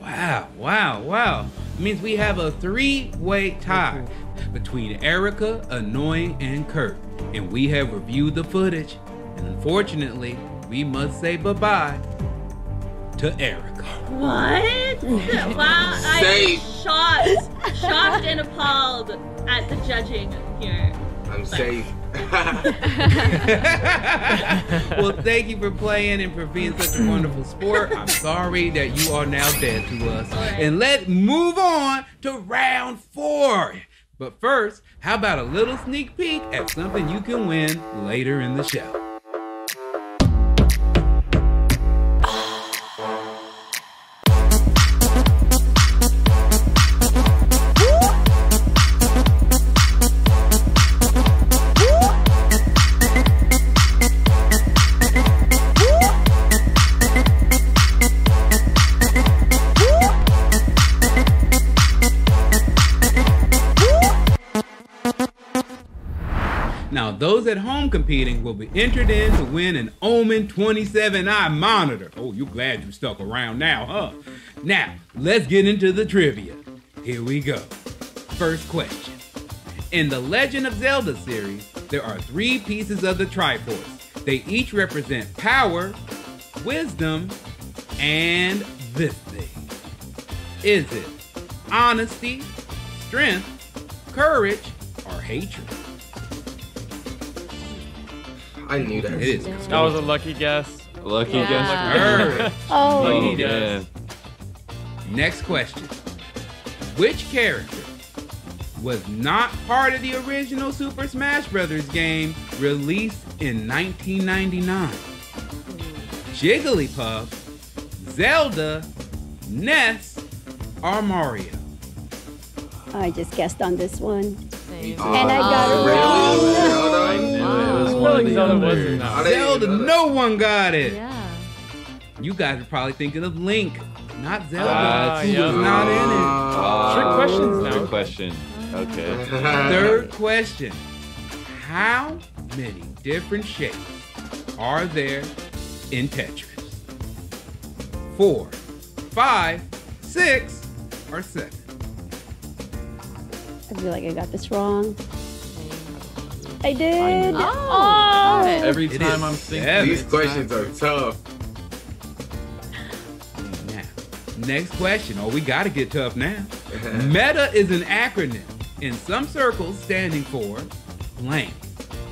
Wow, wow, wow. It means we have a three-way tie between Erica, Annoying, and Kurt. And we have reviewed the footage. And unfortunately, we must say bye-bye to Erica. What? wow, I'm Say- shocked, shocked and appalled at the judging here. I'm safe. well, thank you for playing and for being such a wonderful sport. I'm sorry that you are now dead to us. And let's move on to round four. But first, how about a little sneak peek at something you can win later in the show? Those at home competing will be entered in to win an Omen 27i monitor. Oh, you glad you stuck around now, huh? Now, let's get into the trivia. Here we go. First question. In the Legend of Zelda series, there are three pieces of the Triforce. They each represent power, wisdom, and this thing. Is it honesty, strength, courage, or hatred? I knew that. It is. That was a lucky guess. Lucky Yeah. guess. Oh, Lucky Oh, guess. man. Next question. Which character was not part of the original Super Smash Bros. game released in 1999? Jigglypuff, Zelda, Ness, or Mario? I just guessed on this one. Same. Oh, And I got oh. it really? wrong. I knew it was one of the Zelda others. wasn't that. I didn't Zelda, no one got it. Yeah. You guys are probably thinking of Link, not Zelda, ah, who yeah. was not in it. Oh, Trick questions now. Trick question. Okay. Third question. How many different shapes are there in Tetris? Four, five, six, or seven? I feel like I got this wrong. I did. Oh. Every It time is I'm thinking seven. These questions are tough. Now, next question. Oh, we got to get tough now. Meta is an acronym in some circles standing for blank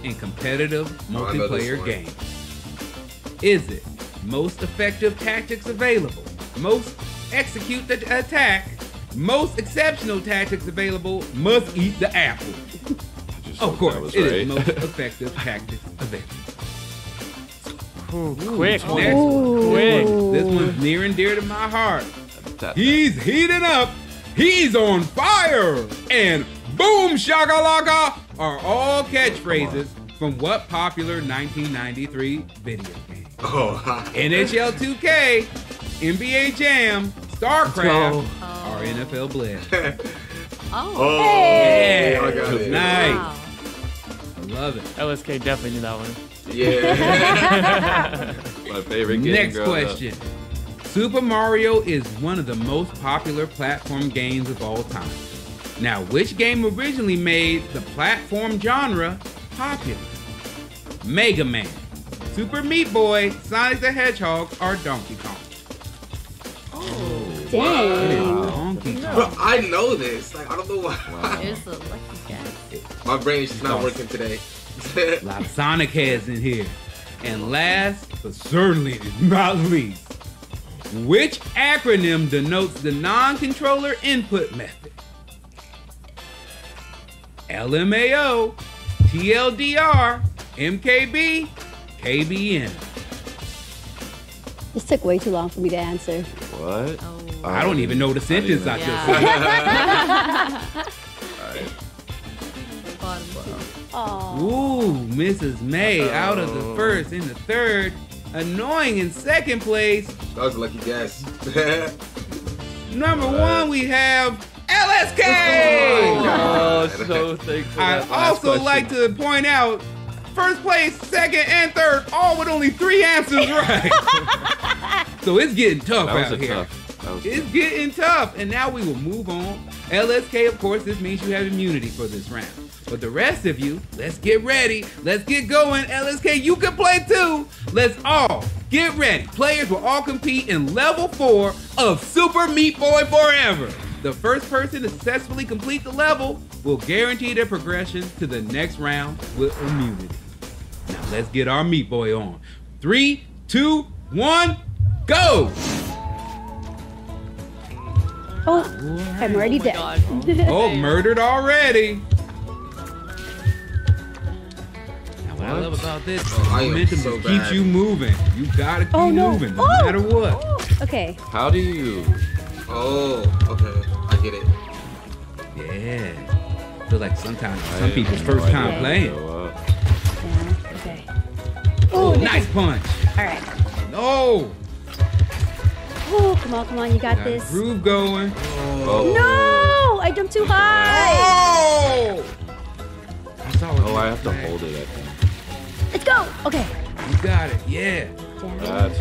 in competitive Oh, I know this multiplayer one. games. Is it most effective tactics available? Most execute the attack? Most exceptional tactics available? Must eat the apple. Of course, was it is right. most effective tactics available. Ooh, quick. Next one. Quick. This one's near and dear to my heart. He's heating up. He's on fire. And boom shakalaka are all catchphrases from what popular 1993 video game? Oh, NHL 2K, NBA Jam, StarCraft, go. or NFL Blitz. Oh. oh, Yeah, I got it. nice. Wow. I love it. LSK definitely knew that one. Yeah. My favorite game. Next growing up. question. Super Mario is one of the most popular platform games of all time. Now, which game originally made the platform genre popular? Mega Man, Super Meat Boy, Sonic the Hedgehog, or Donkey Kong? It is Dang. Donkey Bro, I know this. Like I don't know why. It was a lucky guess. My brain's just not working today. A lot of Sonic heads in here. And last, but certainly not least, which acronym denotes the non-controller input method? LMAO, TLDR, MKB, KBN. This took way too long for me to answer. What? Oh. I don't even know the sentence I just said. Yeah. Bottom two. Oh. Ooh, MissesMae out of the first in the third. Annoying in second place. That was a lucky guess. Number one, we have LSK. Oh, oh, so thankful. I that last also question. like to point out first place, second, and third, all with only three answers right. so it's getting tough That was out a here. tough. It's tough. getting tough. And now we will move on. LSK, of course, this means you have immunity for this round. But the rest of you, let's get ready. Let's get going. LSK, you can play too. Let's all get ready. Players will all compete in level four of Super Meat Boy Forever. The first person to successfully complete the level will guarantee their progression to the next round with immunity. Now let's get our meat boy on. Three, two, one, go! Oh, I'm already oh dead. Oh. oh, murdered already. Now, what I love about this is I am momentum so keeps bad. you moving. You gotta keep Oh, no. moving, no Oh. matter what. Oh, okay. How do you? Oh, okay. I get it. Yeah. Feel like sometimes I some have people's first idea time playing. go. Yeah, okay. Oh, Oh, nice punch. All right. No. Oh, come on, come on. You got Got this. groove going. Oh, No! I jumped too high. Oh! That's all oh, I have to hold it. I think. Let's go. Okay. You got it. Yeah. Down. That's.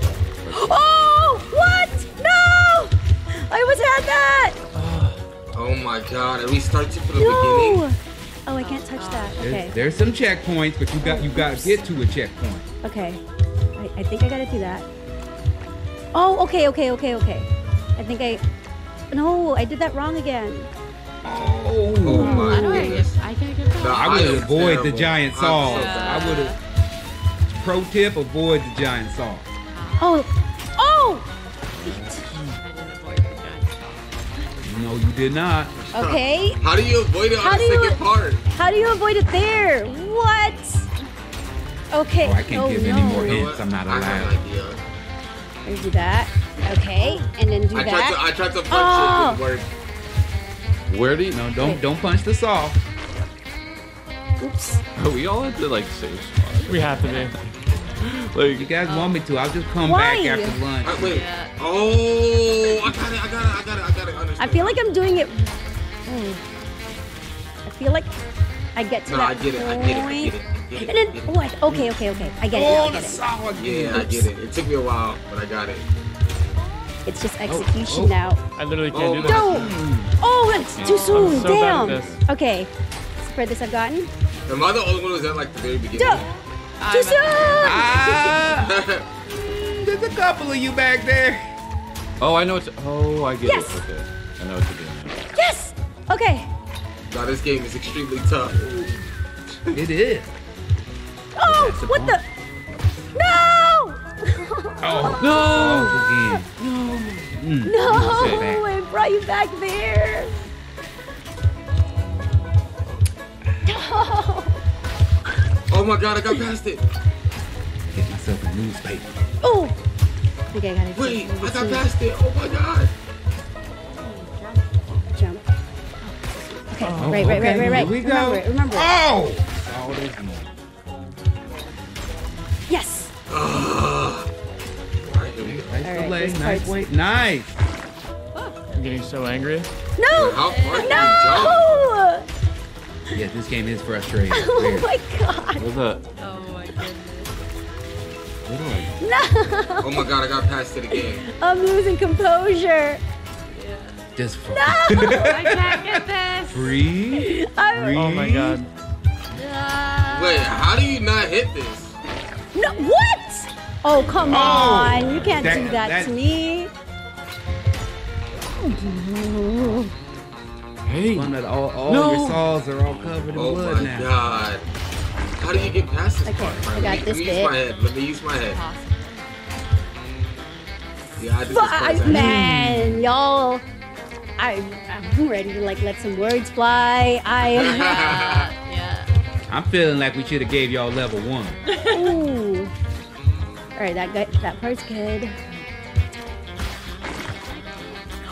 Oh! What? No! I almost had that. Oh, oh my god. Are we starting from the No. beginning? Oh, I can't touch that. There's, Okay. there's some checkpoints, but you got you got to get to a checkpoint. Okay. I, I think I gotta do that. Oh, okay, okay, okay, okay. I think I. No, I did that wrong again. Oh. Oh my I don't goodness. get. I can't get that. No, I would am avoid the giant saw. so I would have. Pro tip: avoid the giant saw. Oh! Oh! I didn't avoid the giant. No, you did not. Okay. How do you avoid it on How the do you- second part? How do you avoid it there? What? Okay. Oh, I can't oh, give no. any more hints. I'm not I have allowed. An do that. Okay, and then do I tried that. to I tried to punch Oh. it, it didn't work. Where do you? No, don't Wait. don't punch this saw. Oops. Are we all at the like same spot? We have to be. You Like, guys want me to? I'll just come Why? back after lunch. Uh, wait. Yeah. Oh, I got it. I got it. I got it. I got it. I feel like I'm doing it. Hmm. I feel like I get to No, that I get it. I get it. I get it. I get it. And then, get it. oh, I, okay, okay, okay. I get it. Now, I Oh, the get it. saw. Yeah, I get it. It took me a while, but I got it. It's just execution oh. now. I literally can't Oh do my this. No! Oh, that's too soon. so bad at Damn. this. Okay. Furthest I've gotten. Am I the only one who's at like the very beginning? Duh. Too soon! Ah, there's a couple of you back there. oh, I know it's. Oh, I get Yes. it. Okay, I know what you're doing. Now. Yes! Okay. now this game is extremely tough. It is. Oh, That's what the? No! Oh No. no! Mm. No! Okay. I brought you back there. No! Oh my god, I got past it. Get myself a newspaper. Oh! Okay, I gotta do Wait, I got one. past it. Oh my god. Jump. Okay, Oh, right, right, right, okay, right, right. Here we remember go. it, remember it. Oh! Saw this one. Yes! Ugh. Alright, here we go. Nice All right, delay. Nice part's- wait. Nice. I'm getting so angry. No! How far can you No! Yeah, this game is frustrating. Oh Weird. my god! Where's that? Oh my goodness. Where? No! Oh my god, I got past it again. I'm losing composure. Just for No! I can't get this. breathe. I'm, Breathe. Oh my god. Ah. Wait, how do you not hit this? No, what? Oh, come Oh, on. You can't that- do that, that- to me. Hey. One that all, all No. your saws are all covered in Oh blood my now. god. How do you get past this Okay, part? I got let me, this let me bit. use my head. Let me use my head. Awesome. Yeah, I did this Fuck, part. man, y'all. I, I'm ready to like let some words fly. I Yeah. Yeah. I'm feeling like we should have gave y'all level one. ooh. All right, that guy, that part's good.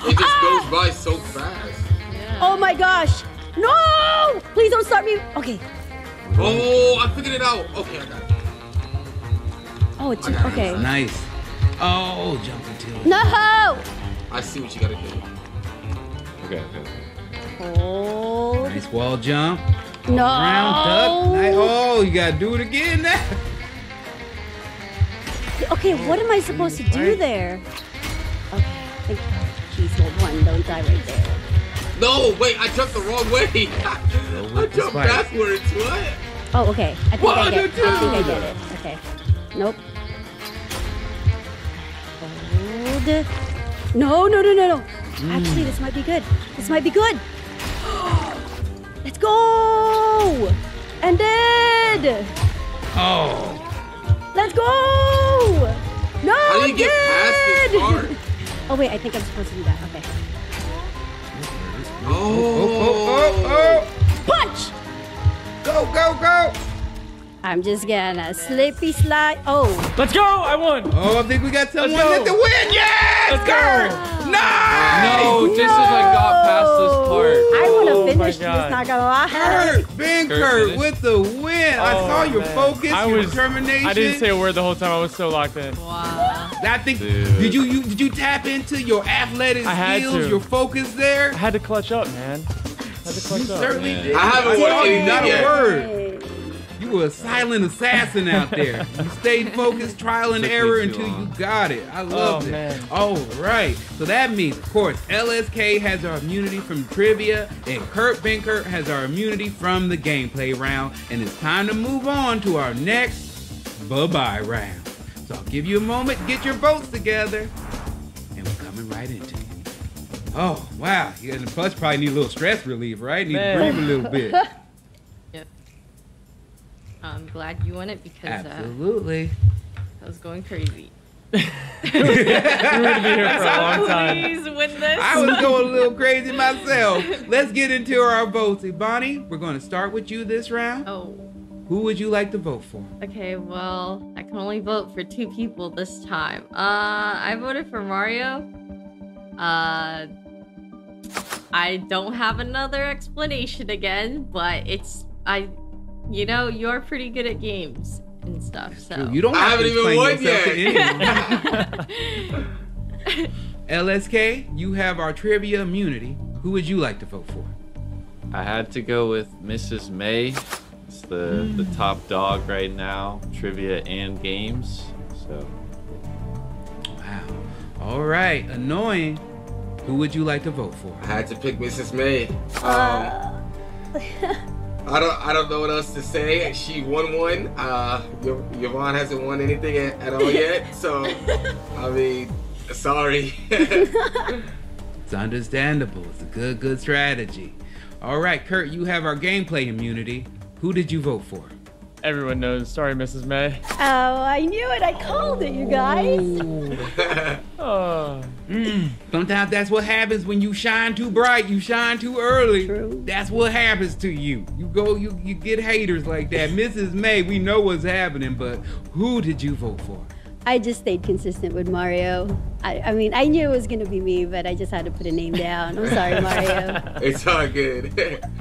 It just ah! goes by so fast. Yeah. Oh my gosh, no! Please don't stop me. Okay. Oh, I figured it out. Okay, I got it. Oh, it's I got it. okay. Nice. Oh, jump into it. No! I see what you gotta do. Okay, okay. okay. Hold. Nice wall jump. No. Round duck. Nice. Oh, you gotta do it again now. Okay, what am I supposed to do there? Okay, think, jeez, hold one, don't die right there. No, wait, I jumped the wrong way. I jumped backwards. What? Oh, okay. I think I One, get. I think I get it. Okay. Nope. Hold. No, no, no, no, no. Actually, hmm. this might be good. This might be good. Let's go! Ended! Oh, Let's go! No! How do you get past this part? Oh wait, I think I'm supposed to do that. Okay. oh, oh, oh, Punch! oh. Go, go, go. I'm just gonna slippy slide. Oh, Let's go! I won! Oh, I think we got someone go. at the win. Yes, Let's go. Kurt. Nice. No, just as I got past this part. I want to Oh finish this. God. Not gonna lie. Kurt, Benkert Kurt with the win. I Oh, saw your man. focus, I your was- determination. I didn't say a word the whole time. I was so locked in. Wow. I think Dude. did you, you did you tap into your athletic I had skills, to. your focus there? I had to clutch up, man. I had to clutch You up. certainly Yeah. did. I haven't saw watched you, not a yet. word. You were a silent assassin out there. You stayed focused, trial and error too until you got it. I oh, love Oh, it. man. All right. So that means, of course, LSK has our immunity from trivia, and Kurt Benkert has our immunity from the gameplay round. And it's time to move on to our next bye-bye round. So I'll give you a moment, get your votes together, and we're coming right into it. Oh, wow. You and plus probably need a little stress relief, right? Need Man. to breathe a little bit. I'm glad you won it because uh, Absolutely. I was going crazy. We would be here for a long time. Please win this. I was going a little crazy myself. Let's get into our votes. Bonnie, we're going to start with you this round. Oh, Who would you like to vote for? okay. Well, I can only vote for two people this time. Uh, I voted for Mario. Uh, I don't have another explanation again, but it's I, you know, you're pretty good at games and stuff. So You don't I have to haven't even won yourself to anyone. LSK, you have our trivia immunity. Who would you like to vote for? I had to go with MissesMae. It's the the top dog right now, trivia and games. So Wow. All right. Annoying. Who would you like to vote for? I had to pick MissesMae. Um, I don't I don't know what else to say. She won one. Uh, Yo- Yvonne hasn't won anything at, at all yet. So I mean, sorry. It's understandable. It's a good, good strategy. All right, Kurt, you have our gameplay immunity. Who did you vote for? Everyone knows. Sorry, MissesMae. Oh, I knew it. I called it, you guys. Oh, Mm. Sometimes that's what happens when you shine too bright, you shine too early. True. That's what happens to you. You go, you, you get haters like that. MissesMae, we know what's happening, but who did you vote for? I just stayed consistent with Mario. I, I mean, I knew it was gonna be me, but I just had to put a name down. I'm sorry, Mario. it's all good.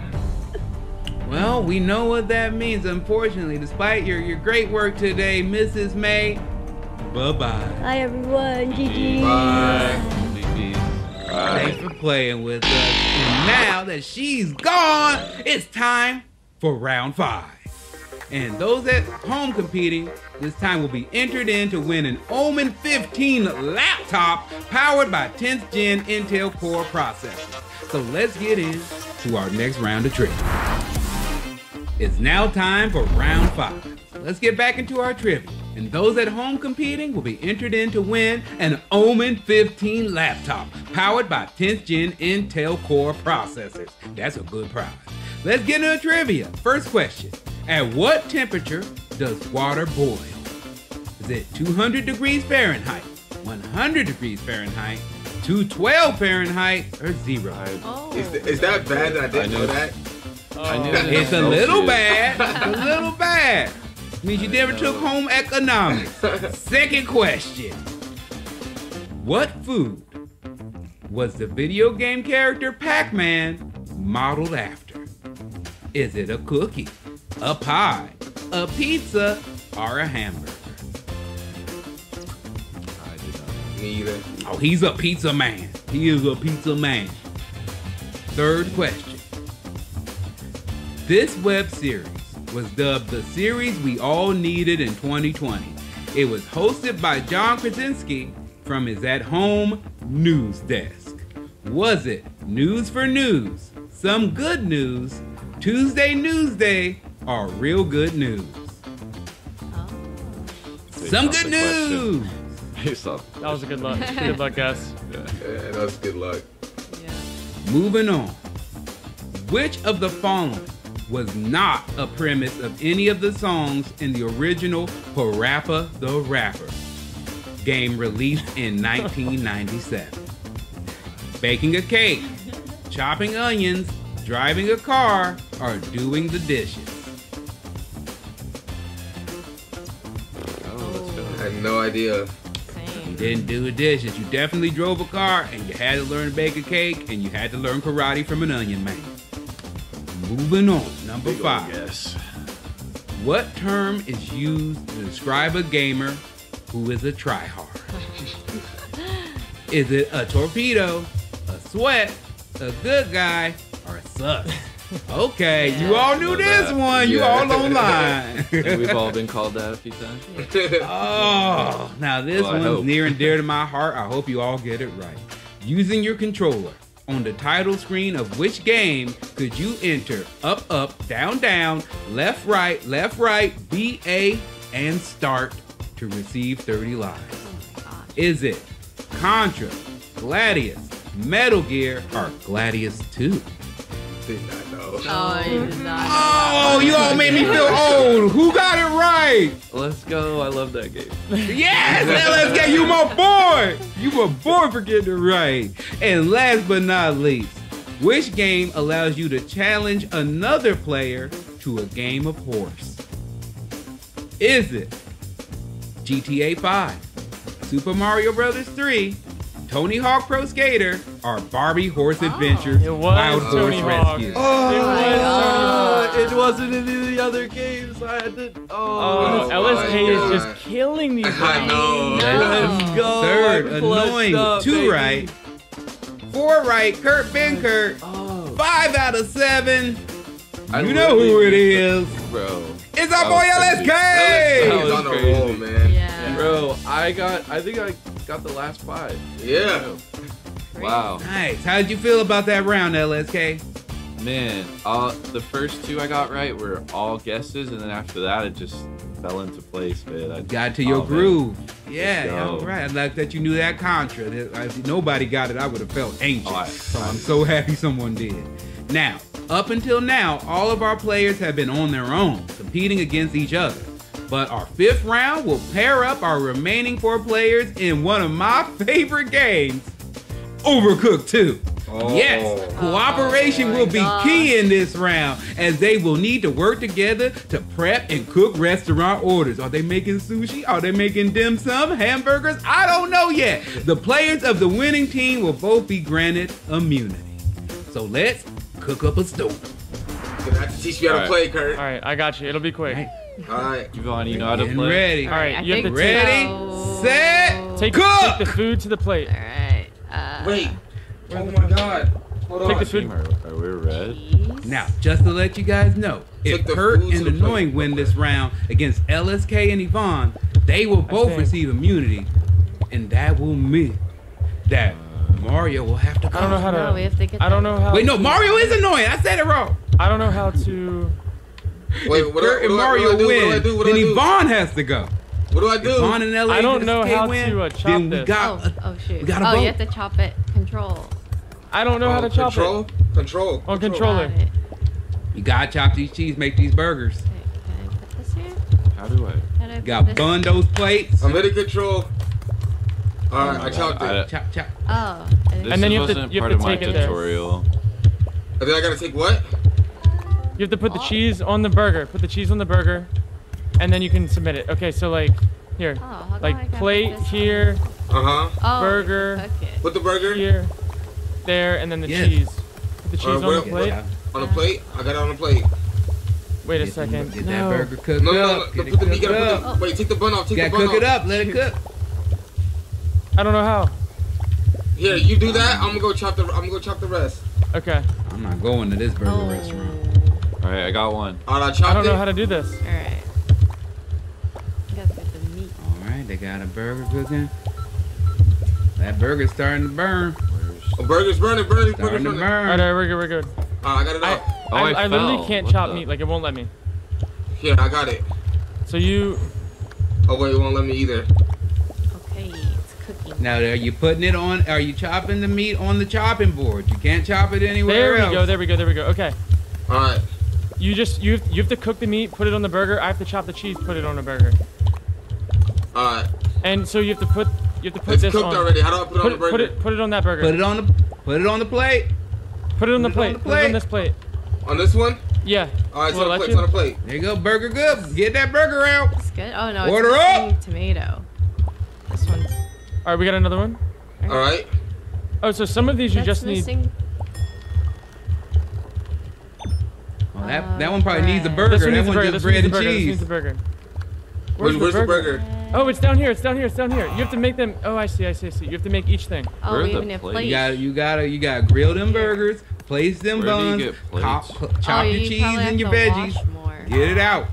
Well, we know what that means. Unfortunately, despite your, your great work today, MissesMae, bye bye. Hi, everyone. GG. Bye. Thanks for playing with us. And now that she's gone, it's time for round five. And those at home competing this time will be entered in to win an Omen 15 laptop powered by 10th gen Intel Core processors. So let's get in to our next round of trivia. It's now time for round five. Let's get back into our trivia. And those at home competing will be entered in to win an Omen 15 laptop powered by 10th gen Intel Core processors. That's a good prize. Let's get into trivia. First question At what temperature does water boil? Is it 200 degrees Fahrenheit, 100 degrees Fahrenheit, 212 Fahrenheit, or zero? oh. Is, is that bad that I didn't I know knew- that? I knew Oh. It's a little oh, bad. A little bad. Means you never took home economics. Second question. What food was the video game character Pac-Man modeled after? Is it a cookie, a pie, a pizza, or a hamburger? I did not. Me either. Oh, he's a pizza man. He is a pizza man. Third question. This web series was dubbed the series we all needed in 2020. It was hosted by John Krasinski from his at home news desk. Was it News for News, Some Good News, Tuesday Newsday, or Real Good News? Based Some good news! That was a good luck. Good luck, guys. Yeah, that was good luck. Moving on. Which of the following was not a premise of any of the songs in the original Parappa the Rapper game released in 1997? Baking a cake, chopping onions, driving a car, or doing the dishes? Oh. I had no idea. You didn't do the dishes. You definitely drove a car, and you had to learn to bake a cake, and you had to learn karate from an onion man. Moving on, number five. Yes. What term is used to describe a gamer who is a tryhard? is it a torpedo, a sweat, a good guy, or a suck? Okay, you all knew this that. one. You Yeah. all online. We've all been called that a few times. Oh, now this Well, one's near and dear to my heart. I hope you all get it right. Using your controller on the title screen of which game could you enter up, up, down, down, left, right, left, right, B, A, and start to receive 30 lives? Oh Is it Contra, Gradius, Metal Gear, or Gradius 2? Did not know. Oh, I did not. Oh, you all made me feel old. Who got it right? Let's go. I love that game. Yes, LSK, you my boy. You my boy for getting it right. And last but not least, which game allows you to challenge another player to a game of horse? Is it GTA 5, Super Mario Brothers 3, Tony Hawk Pro Skater, or Barbie Horse ah, Adventures It was Wild Horse Tony Hawk. Rescue? Oh, it wasn't any of the other games. I had to. Oh, Oh, LSK is God. just killing these I know. Let's go. Third, annoying, up, two baby. right. Four right, Kurt Benkert. Oh. five out of seven. I you know who it is. literally- is. bro. It's our That boy was crazy. LSK. That He's on a crazy. roll, man. Yeah. Bro, I got. I think I got the last five. Yeah. Wow. Nice. How did you feel about that round, LSK? Man, uh, the first two I got right were all guesses, and then after that, it just fell into place, man. I Got to your oh, man. groove. Yeah, Let's all right. I like that you knew that Contra. If nobody got it, I would have felt anxious. Oh, I- so I'm so happy someone did. Now, up until now, all of our players have been on their own, competing against each other. But our fifth round will pair up our remaining four players in one of my favorite games, Overcooked 2. Yes, cooperation Oh will be gosh. key in this round as they will need to work together to prep and cook restaurant orders. Are they making sushi? Are they making dim sum, hamburgers? I don't know yet. The players of the winning team will both be granted immunity. So let's cook up a stove. You're gonna have to teach me how to Alright. play, Kurt. All right, I got you. It'll be quick. Right. All right. Yvonne, you know how to play. ready. All right, I you have to take, Ready, so. set, take, cook. take the food to the plate. All right. Uh, Wait. Oh my God. Hold on. Take the food. Are, are we red? cheese. Now, just to let you guys know, if Take the Kurt and Annoying plate. win this round against LSK and Yvonne, they will both receive immunity, and that will mean that Mario will have to. I don't know how No, we to. have to get. I don't know how. Wait, no, Mario is annoying. I said it wrong. I don't know how to. Wait, what do, I, Kurt what, and I, Mario what do do? win. What do What do then I? Yvonne has to go. What do I do? Yvonne and LA I don't know how win, to, uh, chop then we this. got. Oh, oh shoot. we got a oh, vote. you have to chop it. Control. I don't know how to chop control? it. Control. Control. On controller. Got. You gotta chop these cheese, make these burgers. Okay, can I put this here? How do I? How do I You gotta bun those plates. I'm ready to control. All right, I chopped I- it. Chop, chop. Oh. And then you have to- you have part to of take my it there. tutorial. And then I gotta take what? You have to put the cheese on the burger. Put the cheese on the burger, and then you can submit it. Okay, so like, here, Oh, how come I like plate here, Uh huh. Oh, burger. Cook. Put the burger here, there, and then the Yeah. cheese. Put the cheese Uh, on the plate. Yeah. on the plate. I got it on the plate. Wait a second. Get no. that burger cooked No, no, no. up. Get it Put the, you gotta up. put the, wait, take the bun off. Take You the gotta bun cook it up. Let it cook. I don't know how. Here, you do that. I'm gonna go chop the. I'm gonna go chop the rest. Okay. I'm not going to this burger Oh. restaurant. All right, I got one. All right, I chopped I don't it. know how to do this. All right. You gotta put the meat. All right, they got a burger cooking. That burger's starting to burn. Oh, burger's burning, burning, burger's Starting to burning. Burn. all right, we're good, we're good. All right, I got it I. Oh, I, I I literally can't What chop the- meat. Like it won't let me. Here, I got it. So you. Oh wait, it won't let me either. Okay, it's cooking. Now, are you putting it on? Are you chopping the meat on the chopping board? You can't chop it anywhere There we else. go. There we go. There we go. Okay. All right. You just you have, you have to cook the meat, put it on the burger. I have to chop the cheese, put it on the burger. All right. And so you have to put you have to put It's this cooked on. already. How do I put it on the burger? Put it put it on that burger. Put it on the put it on the plate. Put it on the put it on plate. the Put it on this plate. On this one? Yeah. All right, Will it's on the plate. It's on the plate. There you go, burger good. Get that burger out. It's good. Oh no, Order it's up! tomato. This one's. All right, we got another one. All right. Oh, so some of these you That's just need. missing. Well, that Uh, that one probably needs a burger. This one that needs a one burger. just This bread needs and burger. This cheese. needs a burger. Where's, where's the burger? Oh, it's down here. It's down here. It's down here. You have to make them. Oh, I see. I see. I see. You have to make each thing. Oh, Where we even have plates? plates. You gotta, you gotta, you gotta grill them burgers, place them Where buns, get chop, chop oh, your you cheese and your veggies, get it out,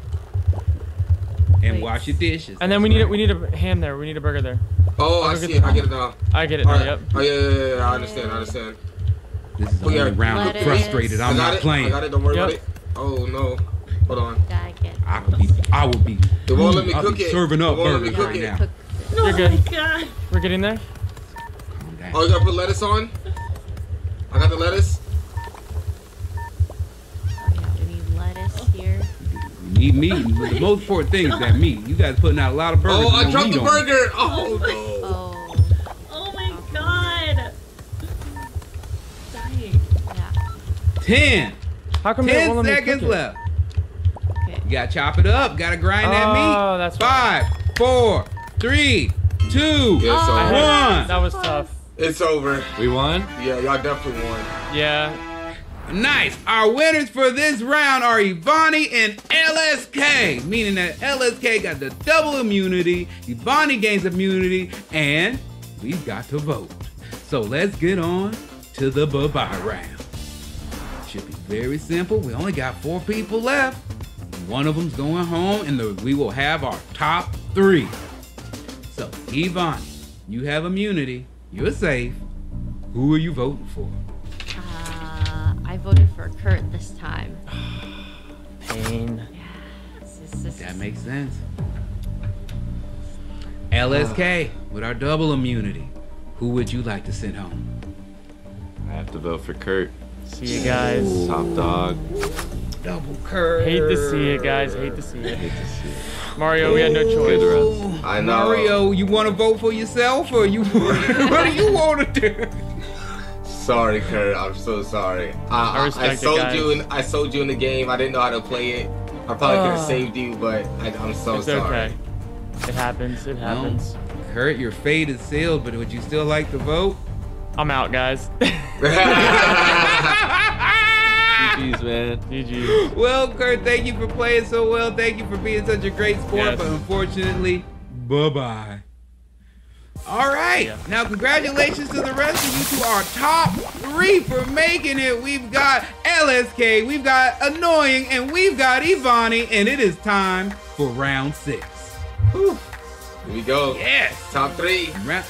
and Plates. wash your dishes. And then we need a, we need a ham there. We need a burger there. Oh, I see it. I get it now. I get it. All. Yep. Oh, yeah, yeah, yeah, yeah. I understand. I understand. This is the Oh, only round I'm frustrated. I I'm not playing. I got it. Don't worry about it. Oh, no. Hold on. Gotta get. I could be, I would be. It won't let me I'll cook be it. serving up won't burgers right now. Cook Oh You're good. my god. We're getting there. Oh, you gotta put lettuce on? I got the lettuce. Oh yeah, we need lettuce oh. here. You need meat. The most important thing is that meat. You guys putting out a lot of burgers. Oh, with I dropped the on it. burger. Oh, oh no. Oh, Oh my god. Dying. yeah. Ten. How come Ten won't seconds left. Okay. You gotta chop it up. Gotta grind that Oh, meat. that's right. Five, four, three, two, Yeah, it's I over. one. That was tough. It's over. We won. Yeah, y'all definitely won. Yeah. Nice. Our winners for this round are Ivani and LSK, meaning that LSK got the double immunity, Ivani gains immunity, and we've got to vote. So let's get on to the bye-bye round. Should be very simple. We only got four people left. One of them's going home, and the, we will have our top three. So, Ivani, you have immunity. You're safe. Who are you voting for? Uh, I voted for Kurt this time. Pain. This is- this makes sense. LSK with our double immunity. Who would you like to send home? I have to vote for Kurt. See you guys. Top dog. Double curve. Hate to see it, guys. Hate to see it. Hate to see it. Mario, we had no choice. Good run. I know. Mario, you want to vote for yourself or you? what do you want to do? Sorry, Kurt. I'm so sorry. I, I I, respect I it, sold guys. you. In, I sold you in the game. I didn't know how to play it. I probably could Ah. have saved you, but I, I'm so It's sorry. okay. It happens. It happens. Kurt, your fate is sealed, but would you still like to vote? I'm out, guys. GG's, man. GG. Well, Kurt, thank you for playing so well. Thank you for being such a great sport, Yes. but unfortunately, bye bye. All right. Yeah. Now, congratulations to the rest of you to our top three for making it. We've got LSK, we've got Annoying, and we've got Ivani, and it is time for round six. Here we go. Yes. Top three. Ra-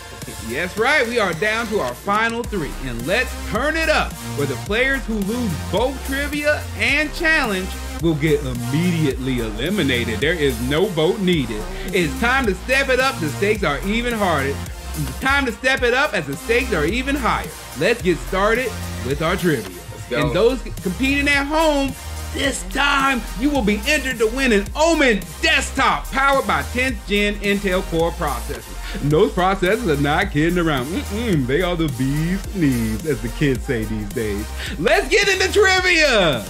Yes, right. We are down to our final three, and let's turn it up. Where the players who lose both trivia and challenge will get immediately eliminated. There is no vote needed. It's time to step it up. The stakes are even harder. It's time to step it up as the stakes are even higher. Let's get started with our trivia. And those competing at home, this time you will be entered to win an Omen desktop powered by 10th gen Intel Core processors. Those processes are not kidding around. Mm-mm, they are the bee's knees, as the kids say these days. Let's get into trivia.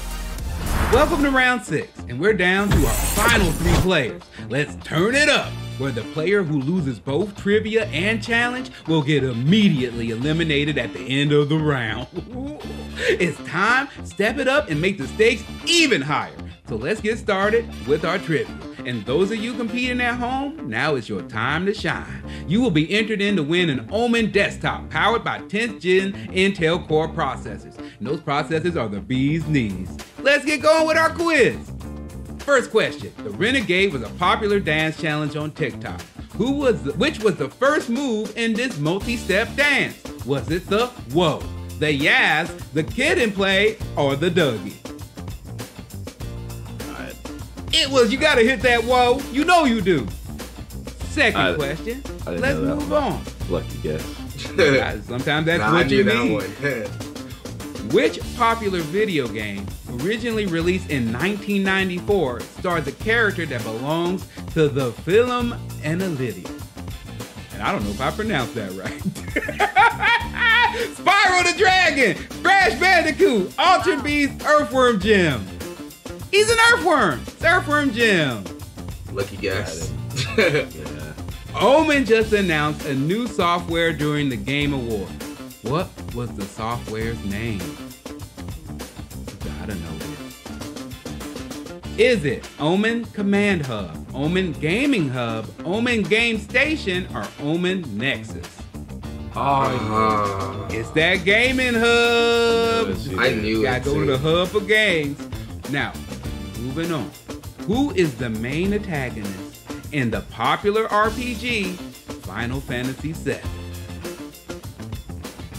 Welcome to round six, and we're down to our final three players. Let's turn it up, where the player who loses both trivia and challenge will get immediately eliminated at the end of the round. it's time, step it up and make the stakes even higher. So let's get started with our trivia. And those of you competing at home, now is your time to shine. You will be entered in to win an Omen desktop powered by 10th gen Intel Core processors. And those processors are the bee's knees. Let's get going with our quiz. First question. The Renegade was a popular dance challenge on TikTok. Who was the, which was the first move in this multi-step dance? Was it the whoa, the yaz, the Kid 'n Play, or the Dougie? It was you gotta hit that whoa. You know you do. Second I- question. I Let's move on. Lucky guess. Sometimes that's Nah, what you that need. Which popular video game, originally released in 1994, stars a character that belongs to the phylum Annelida? And I don't know if I pronounced that right. Spyro the Dragon, Crash Bandicoot, Ultra Beast, Earthworm Jim. He's an Earthworm. It's Earthworm Jim. Lucky guess. Omen just announced a new software during the Game Awards. What was the software's name? You gotta know this. Is it Omen Command Hub, Omen Gaming Hub, Omen Game Station, or Omen Nexus? Oh, It's that gaming hub. I knew it. Gotta it go to the hub for games. Now, moving on. Who is the main antagonist in the popular RPG Final Fantasy VII?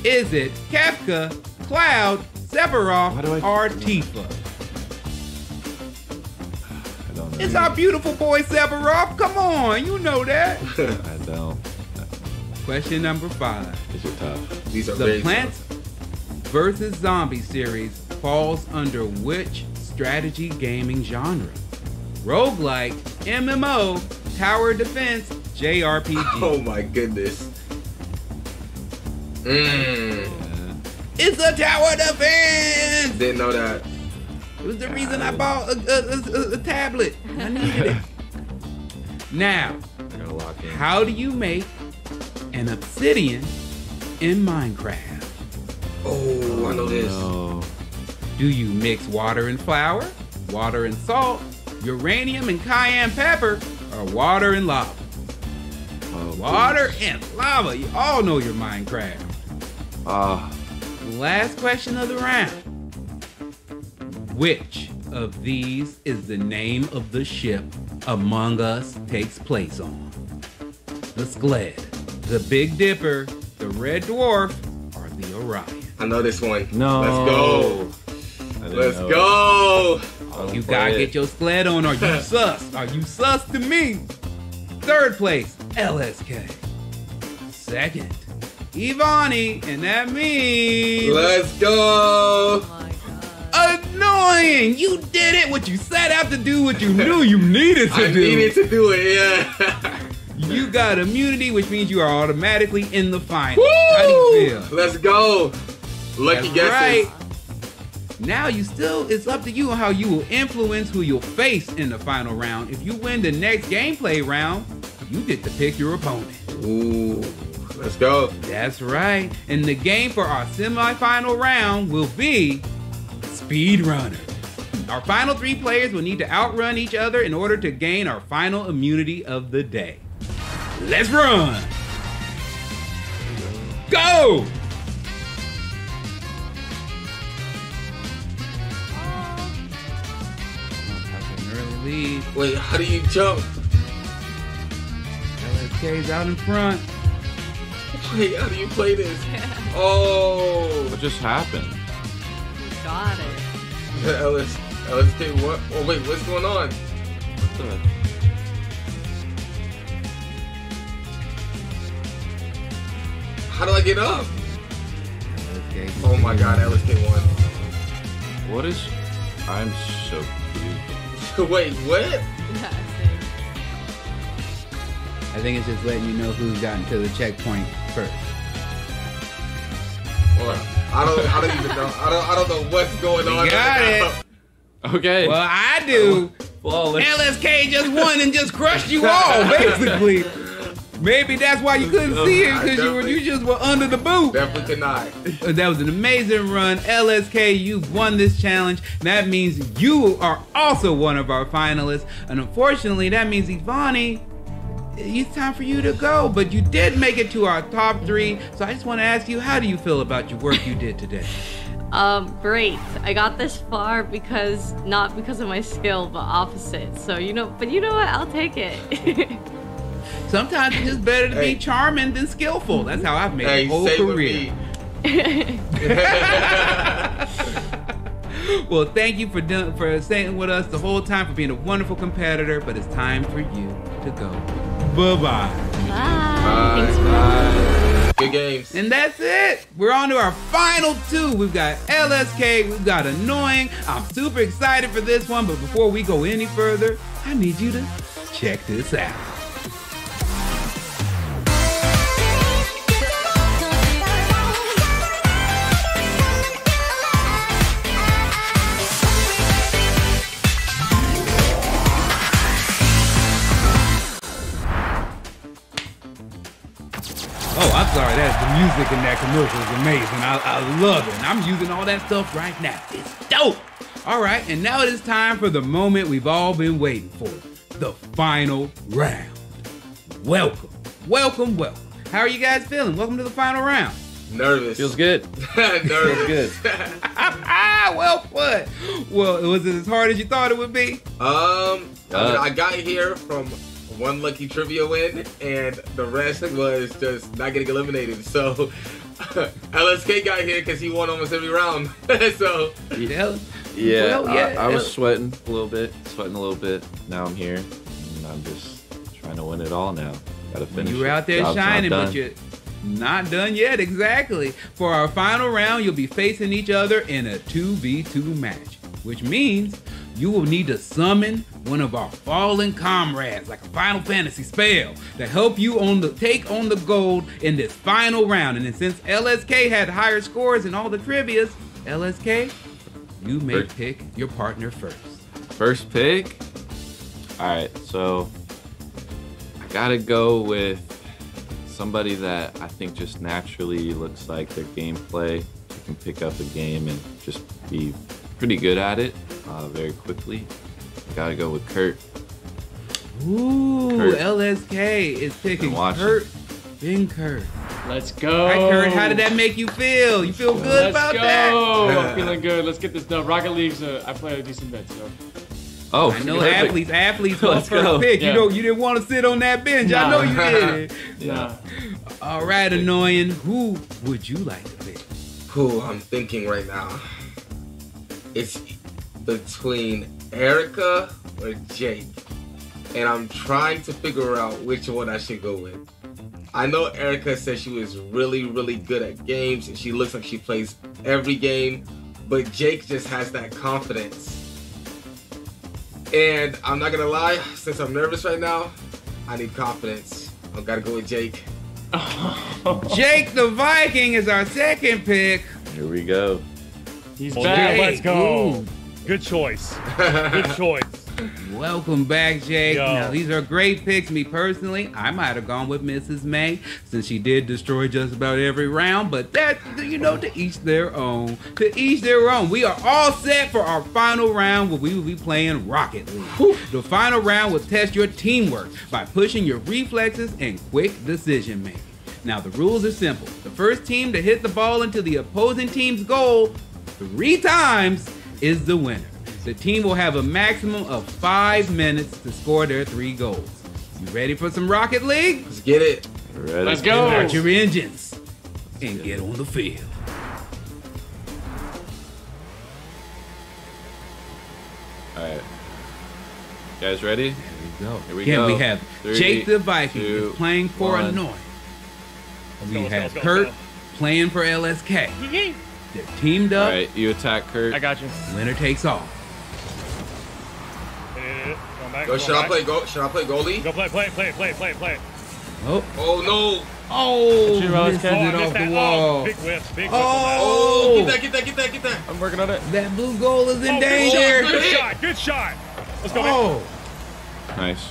Is it Kefka, Cloud, Sephiroth, or Tifa? I don't. It's our beautiful boy Sephiroth. Come on, you know that. I don't. Question number five. These are tough. These are The very Plants vs. Zombie series falls under which strategy gaming genre? Roguelike, MMO, tower defense, JRPG. Oh my goodness. Mmm. It's a tower defense! Didn't know that. It was the reason I bought a, a- a- a tablet. I needed it. Now, how do you make an obsidian in Minecraft? Oh, I know this. No. Do you mix water and flour, water and salt, uranium and cayenne pepper, or water and lava? Oh, Water and lava. You all know your Minecraft. Ah, Last question of the round. Which of these is the name of the ship Among Us takes place on? The Skeld, the Big Dipper, the Red Dwarf, or the Orion? I know this one. no. Let's go. Let's know. go. I'll You gotta it. get your sled on. Are you sus? Are you sus to me? Third place, LSK. Second, Ivani, and that means Let's go. annoying. You did it. What you set out to do. What you knew you needed to I do. needed to do it. Yeah. You got immunity, which means you are automatically in the final. How do you feel? Let's go. Lucky That's guesses. right. Now you still, it's up to you on how you will influence who you'll face in the final round. If you win the next gameplay round, you get to pick your opponent. Ooh. Let's go. That's right. And the game for our semifinal round will be Speed Runner. Our final three players will need to outrun each other in order to gain our final immunity of the day. Let's run! Go! Wait, how do you jump? LSK's out in front. Wait, how do you play this? Oh. What just happened? Got it. Ellis, Ellis LSK, what? Oh, wait, what's going on? What the? How do I get up? LSK. Oh my god, Ellis LSK one. What is? I'm so confused. Wait, what? I think it's just letting you know who's gotten to the checkpoint first. Or, I don't, I don't even know. I don't, I don't know what's going on. We got right it. now. Okay. Well, I do. Flawless. LSK just won and just crushed you all, basically. Maybe that's why you couldn't see it because you were you just were under the boot. Definitely could not. Uh, That was an amazing run, LSK. You've won this challenge. That means you are also one of our finalists, and unfortunately, that means Ivani. It's time for you to go, but you did make it to our top three. So I just want to ask you, how do you feel about your work you did today? Um, great. I got this far because not because of my skill, but opposite. So you know, but you know what? I'll take it. Sometimes it's just better to Hey. be charming than skillful. That's how I've made Hey, a whole career. Well, thank you for do- for staying with us the whole time, for being a wonderful competitor. But it's time for you to go. Bye bye. Bye. Thanks. Bye. Good games. And that's it. We're on to our final two. We've got LSK, we've got Annoying. I'm super excited for this one, but before we go any further, I need you to check this out. Sorry. That the music in that commercial is amazing. I, I love it. And I'm using all that stuff right now. It's dope. All right, and now it is time for the moment we've all been waiting for. The final round. Welcome. Welcome, welcome. How are you guys feeling? Welcome to the final round. Nervous. Feels good. Nervous. good. Ah, well put. Well, it was it as hard as you thought it would be? Um, I, Uh, mean, I got here from one lucky trivia win, and the rest was just not getting eliminated. So LSK got here because he won almost every round. so Yeah. Yeah, Well, yeah, I, I was sweating a little bit, sweating a little bit. Now I'm here, and I'm just trying to win it all now. Gotta finish. You were out there Job's shining, but you're not done yet. Exactly. For our final round, you'll be facing each other in a 2v2 match, which means you will need to summon one of our fallen comrades, like a Final Fantasy spell, to help you on the take on the gold in this final round. And then since LSK had higher scores in all the trivias, LSK, you may First. pick your partner first. First pick. All right, so I gotta go with somebody that I think just naturally looks like their gameplay You can pick up a game and just be pretty good at it uh, very quickly. Gotta go with Kurt. Ooh, Kurt. LSK is picking Been watching. Kurt Kurt. Let's go. All right, Kurt, how did that make you feel? You feel good Let's about go. that? I'm feeling good. Let's get this done. Rocket League's, uh, I play a decent bet, so. Oh, I know perfect. athletes, athletes want Let's first go. pick. Yeah. You know, you didn't want to sit on that bench. I know you did. Yeah. All right, annoying. Who would you like to pick? who I'm thinking right now, it's between Erica or Jake, and I'm trying to figure out which one I should go with. I know Erica said she was really, really good at games, and she looks like she plays every game, but Jake just has that confidence. And I'm not gonna lie, since I'm nervous right now, I need confidence. I gotta go with Jake. Jake the Viking is our second pick. Here we go. He's Well, back. yeah, let's go. Ooh. Good choice. Good choice. Welcome back, Jake. Yo. Now, these are great picks. Me personally, I might have gone with MissesMae since she did destroy just about every round, but that, you know, to each their own. To each their own. We are all set for our final round where we will be playing Rocket League. The final round will test your teamwork by pushing your reflexes and quick decision making. Now, the rules are simple. The first team to hit the ball into the opposing team's goal three times is the winner. The team will have a maximum of five minutes to score their three goals. You ready for some Rocket League? Let's get it. Ready? Let's go. Start your engines and get on the field. All right. You guys ready? Here we go. Here we Again, go. we have Three, Jake the Viking two, is playing for one. Annoying. go, We go, have let's go, Kurt let's playing for LSK. They're teamed up. right, you attack Kurt. I got you. Winner takes all. Eh, back, Go, going should I play go? Should I play goalie? Go play, play, play, play, play, play. Oh, Oh no! oh, you, Oh, I it missed off the wall. Oh, big whiff, big whiff. Oh, Oh, get that, get that, get that, get that! I'm working on it. that blue goal is in. Oh, danger. good, good shot, good shot. Let's go. back. Oh, Nice.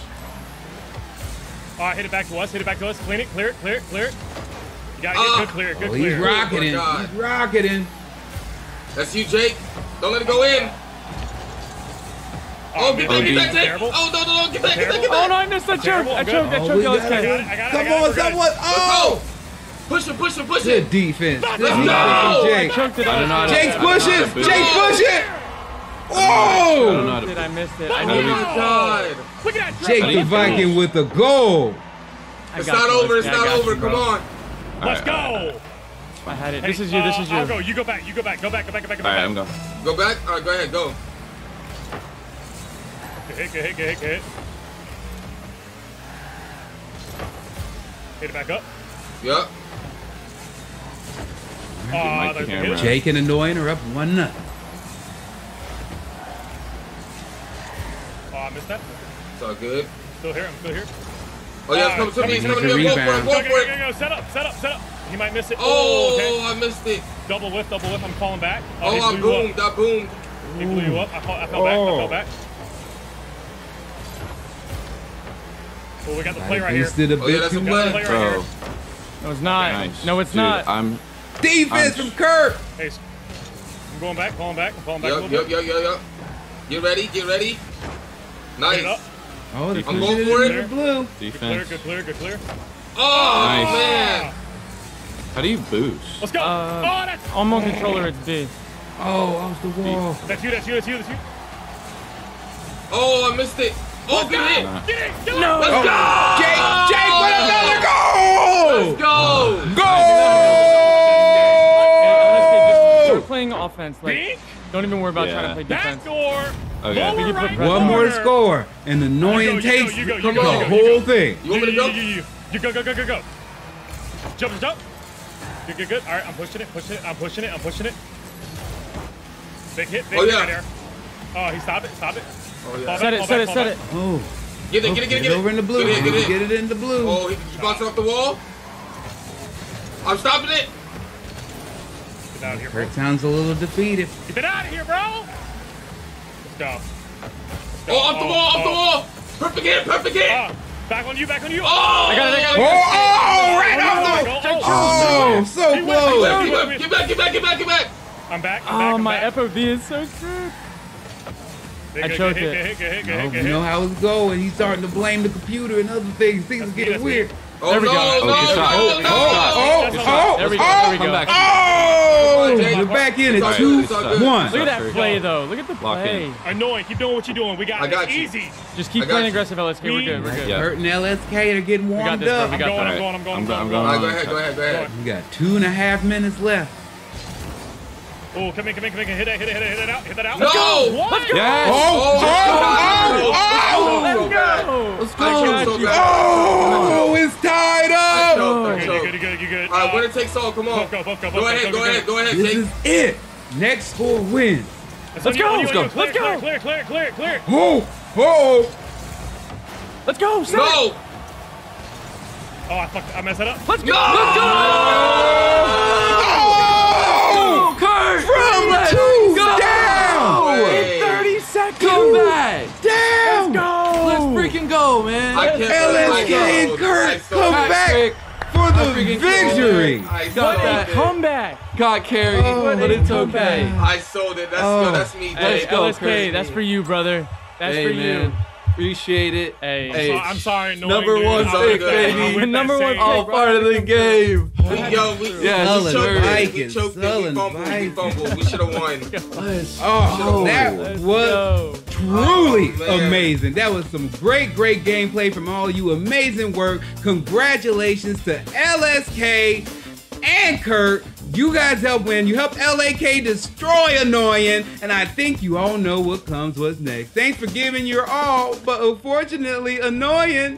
All right, hit it back to us. Hit it back to us. Clean it, clear it, clear it, clear it. You got it. Ah. Good clear, good oh he's rocketing. God. He's rocketing. That's you, Jake. Don't let it go in. Oh, get that, Oh, get that. Jake. Oh, no, no, no, get that, get that, get Oh no, I missed that choke. Terrible, I good. choked. I Oh, choked. we LSK. gotta- I got it, I got it, Come I got it, on, someone. Oh. Push him, push him, push good him. defense. Let's defense go. from Jake. choked it. I don't know how to- Jake's I don't know how to pushing. Jake's pushing. I don't Oh, know how to Did I missed it? Oh I my knew it. God. Look at that. Jake I the Viking with the goal. I not over, it's not over. Come on. Let's go. I had it. Hey, This is you. This is you. I'll go. You go back. You go back. Go back. Go back. Go back. Go back. right, I'm going. Go back. All right, go ahead, go. Good hit. Good hit. Good hit. Good hit. Hit it back up. Yup. Oh, my there's a camera. Jake and Annoying are up one nothing. Oh, I missed that. It's all good. Still here. I'm still here. Oh yeah, Uh, it's coming to me. It's coming coming to to me. Go for it. Go, Go go, for it. go, go. Set up, set up, set up. He might miss it. Oh, okay. I missed it. Double whiff, double whiff. I'm calling back. Oh, he I blew you boomed. I boomed. He blew you up. I, fell, I fell back. I Oh. fell back. Well, we got the I play right here. boosted a Oh, yeah, bit that's too a We got the much. play right Bro, here. No, it's not. nice. No, it's Dude, not. I'm Defense I'm- from Kurt. Hey, I'm going back, falling back, I'm falling back a Yup, little yup, bit. yup, yup, yup. Get ready. Get ready. Hit it. Nice. Oh, they're I'm going for it. the blue. Good clear, good clear, good clear. Oh Nice. man. How do you boost? Let's go. Uh, oh, that's, On my controller, it's B. Oh, off the wall. that's you, that's you, that's you, that's you. Oh, I missed it. Oh, good hit. Nah. Get it, get it. No. Let's go. Jake, Jake with another goal! Let's go. Start Goal! playing offense. Like, Bink. don't even worry about Yeah. trying to play Back defense. door. Okay. Lower We can put right One more to score, and the You annoying you takes the you go, you go, whole thing. You want me to You, go? you, you, you. You go, go, go, go, go. Jump, jump. Good, good, good. All right, I'm pushing it, pushing it, I'm pushing it, I'm pushing it. Big hit, big Oh, hit yeah. right there. Oh, he stopped it, stop it. Oh Fall yeah. back, Set it, set back, it, set back. it. Oh, Get it, oh, get it, get it, get get it. over in the blue. Get it, get it. Get it in the blue. Oh, he, he bounced off the wall. I'm stopping it. Get out of here, bro. Kurt sounds a little defeated. Get it out of here, bro. Let's go. Let's go. Oh, off the wall, off the oh. wall. Perfect hit, perfect hit. Ah, back on you, back on you. Oh, I got it, I got Oh, it. oh, right Oh, off the. oh, Oh, so He went, he close. he Get went. back, get back, get back, get back, get back. I'm back. I'm Oh, back. I'm my back. FOV is so screwed. Good, I choked it. hit, good hit, good hit, good Oh, hit, you know how it's going. He's starting to blame the computer and other things. Things are That's getting me, weird. Oh There we go. Oh, oh, no, Oh, no, good shot. no, Good no. shot. Oh, Good oh, shot. There we go, oh, there we go. back. Oh, Jake. we're back in at two, it's all good. one. Look at that play, though. Look at the Lock play. Annoying. Keep doing what you're doing. We got, I got it. you. Easy. Just keep playing you. aggressive, LSK. We're good. We're good. Yeah. Kurt and LSK are getting got warmed this, bro. up. We I'm got going. I'm going, I'm going, I'm I'm go- I'm going. Go ahead, go ahead, go ahead. We got two and a half minutes left. Oh, come in, come in, come in. Hit it, hit it, hit it, hit it out, hit that out. No! What? Yes. Oh, Oh, oh, oh, Let's go. bad. Let's I choked so go. bad. oh, it's tied I up. choked, I You're good, choked. you're good, you're good, you're good. All right, Uh, winner takes all. Come on. Both go, both go, both Go go, ahead, go, go go, ahead, go. go ahead, This Jake. is it. Next score wins. Let's Let's on go, let's go, Clear, let's go. Clear, clear, clear, clear, clear. Oh, oh. Let's go. set it. No! Oh, I fucked. I messed it up. Let's go. Oh, Kurt! from Let's two go! down. Hey. 30 seconds. Come back! Down. Let's go. Let's freaking go, man! I can't LSK and Kurt sold come it. back for the victory. I Got sold that. it. Comeback. got carried, Oh, but it's okay. I sold it. That's, Oh. yo, that's me. Hey, Jake. go, LSK, that's for you, brother. That's hey, for man. you. Appreciate it. Hey. Hey, So, I'm sorry. No Number one pick, baby. that- I'm with Number one same- all part of the game. Yo, we, Yeah, we Sullen choked it. We choked it. We fumbled. We fumbled. We should have won. Oh, go. that Let's was oh, truly Oh, amazing. That was some great, great gameplay from all you. Amazing work. Congratulations to LSK and Kurt. You guys helped win. You helped LSK destroy Annoying, and I think you all know what comes what's next. Thanks for giving your all, but unfortunately, Annoying,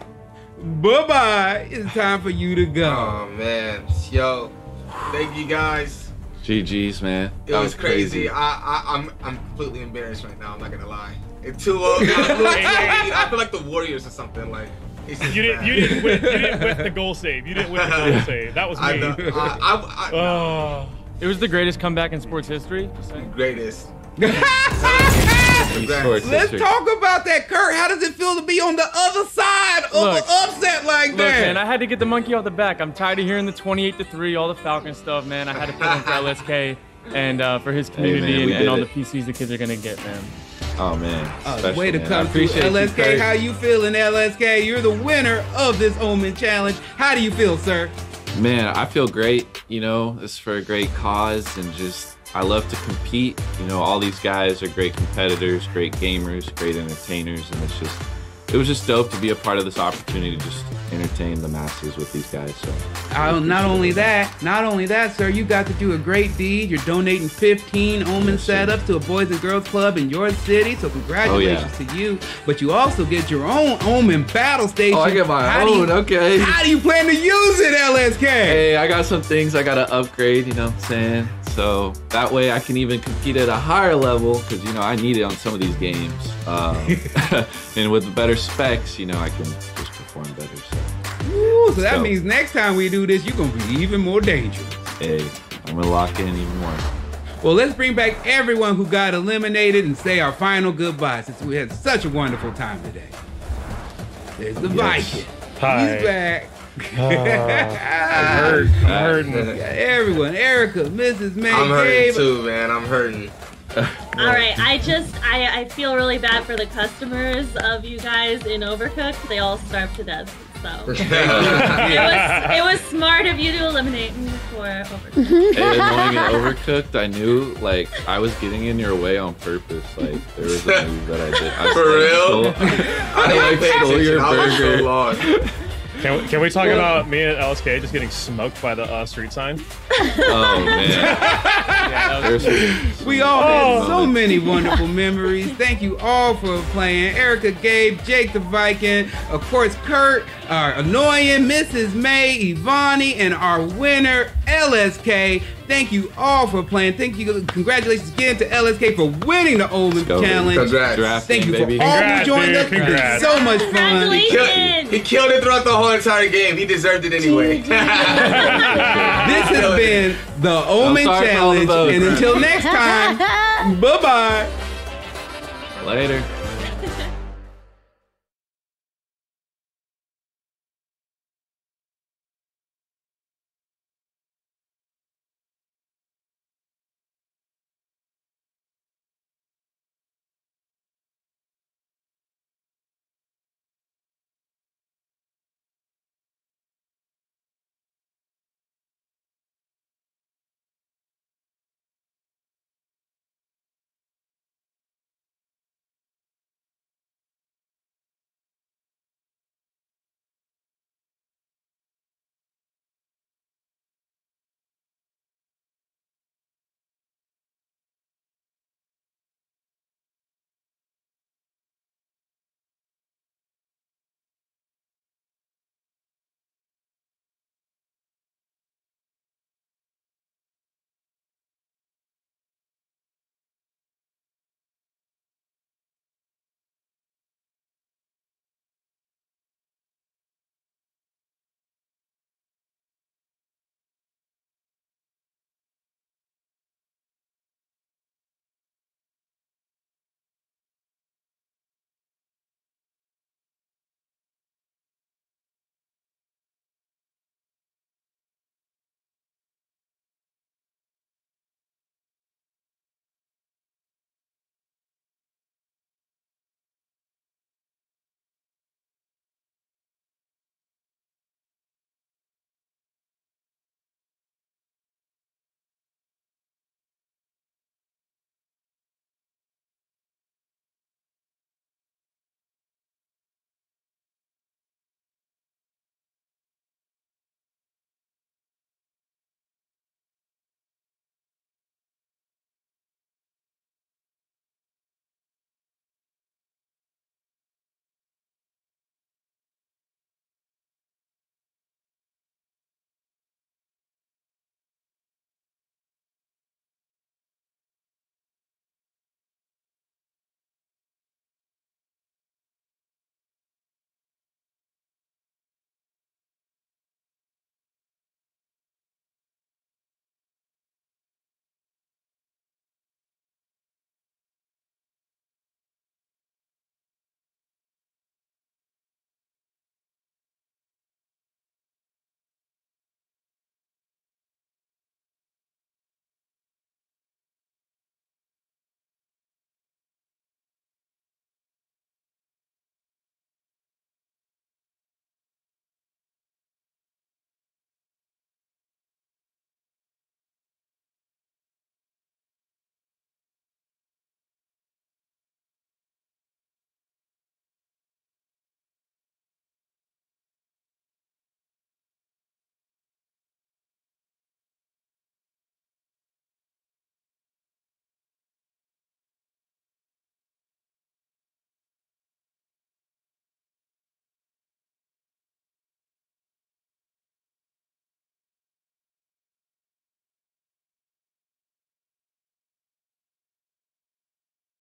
bye bye. It's time for you to go. Oh man, yo, thank you guys. GG's, man. It That was crazy. I, I I'm I'm completely embarrassed right now. I'm not gonna lie. It's too low. I feel like, I feel like the Warriors or something. Like it's just You didn't. bad. You didn't win. You didn't win the goal save. You didn't win the goal save. That was me. I know. I, I, I, Oh. It was the greatest comeback in sports history. Just saying. greatest. Sports Let's history. talk about that, Kurt. How does it feel to be on the other side of Look. an upset like Look, that? man, I had to get the monkey off the back. I'm tired of hearing the 28 to three, all the Falcon stuff, man. I had to put in for LSK and uh, for his community man, and, and all did the PCs the kids are gonna get, man. Oh man. Uh, Special, way to man. Come through, appreciate you, LSK. How you feeling, LSK? You're the winner of this Omen Challenge. How do you feel, sir? Man, I feel great. You know, it's for a great cause, and just I love to compete. You know, all these guys are great competitors, great gamers, great entertainers, and it's just it was just dope to be a part of this opportunity to just entertain the masses with these guys. So Uh, not only that, not only that, sir, you got to do a great deed. You're donating 15 Omen setups to a Boys and Girls Club in your city, so congratulations Oh, to you. But you also get your own Omen battle station. Oh, I get my How do you- own. okay. How do you plan to use it, LSK? Hey, I got some things I gotta upgrade. You know what I'm saying? So that way I can even compete at a higher level because you know I need it on some of these games. Um, and with the better specs, you know I can just perform better. So Ooh, so that So- means next time we do this, you're gonna be even more dangerous. hey, I'm gonna lock in even more. Well, let's bring back everyone who got eliminated and say our final goodbye since we had such a wonderful time today. There's the Yes. Viking. Hi. He's back. Ah, I'm hurt. I'm hurting. Yeah, everyone, Erica, MissesMae, I'm hurting Gabe. too, man. I'm hurting. All right, I just I, I feel really bad for the customers of you guys in Overcooked. They all starved to death. So it was it was smart of you to eliminate me before Overcooked. Hey, annoying and overcooked. I knew like I was getting in your way on purpose. Like there was a move that I did. I For real? stole- I didn't like, pay stole attention. your I was so burger. Lost. Can we, can we talk about me and LSK just getting smoked by the uh, street sign? Oh man. There's some- We all Oh. had so many wonderful memories. Thank you all for playing. Erica, Gabe, Jake the Viking, of course, Kurt, our annoying MissesMae, Ivani, and our winner, LSK. Thank you all for playing. Thank you. Congratulations again to LSK for winning the Omen go. Challenge. Congrats. Draft Thank you for baby. all who joined dude. us. We had Congrats. so much fun. Congratulations. Killed, he killed it throughout the whole entire game. He deserved it anyway. This has been the Omen sorry the Challenge. votes. And until next time, bye bye. Later.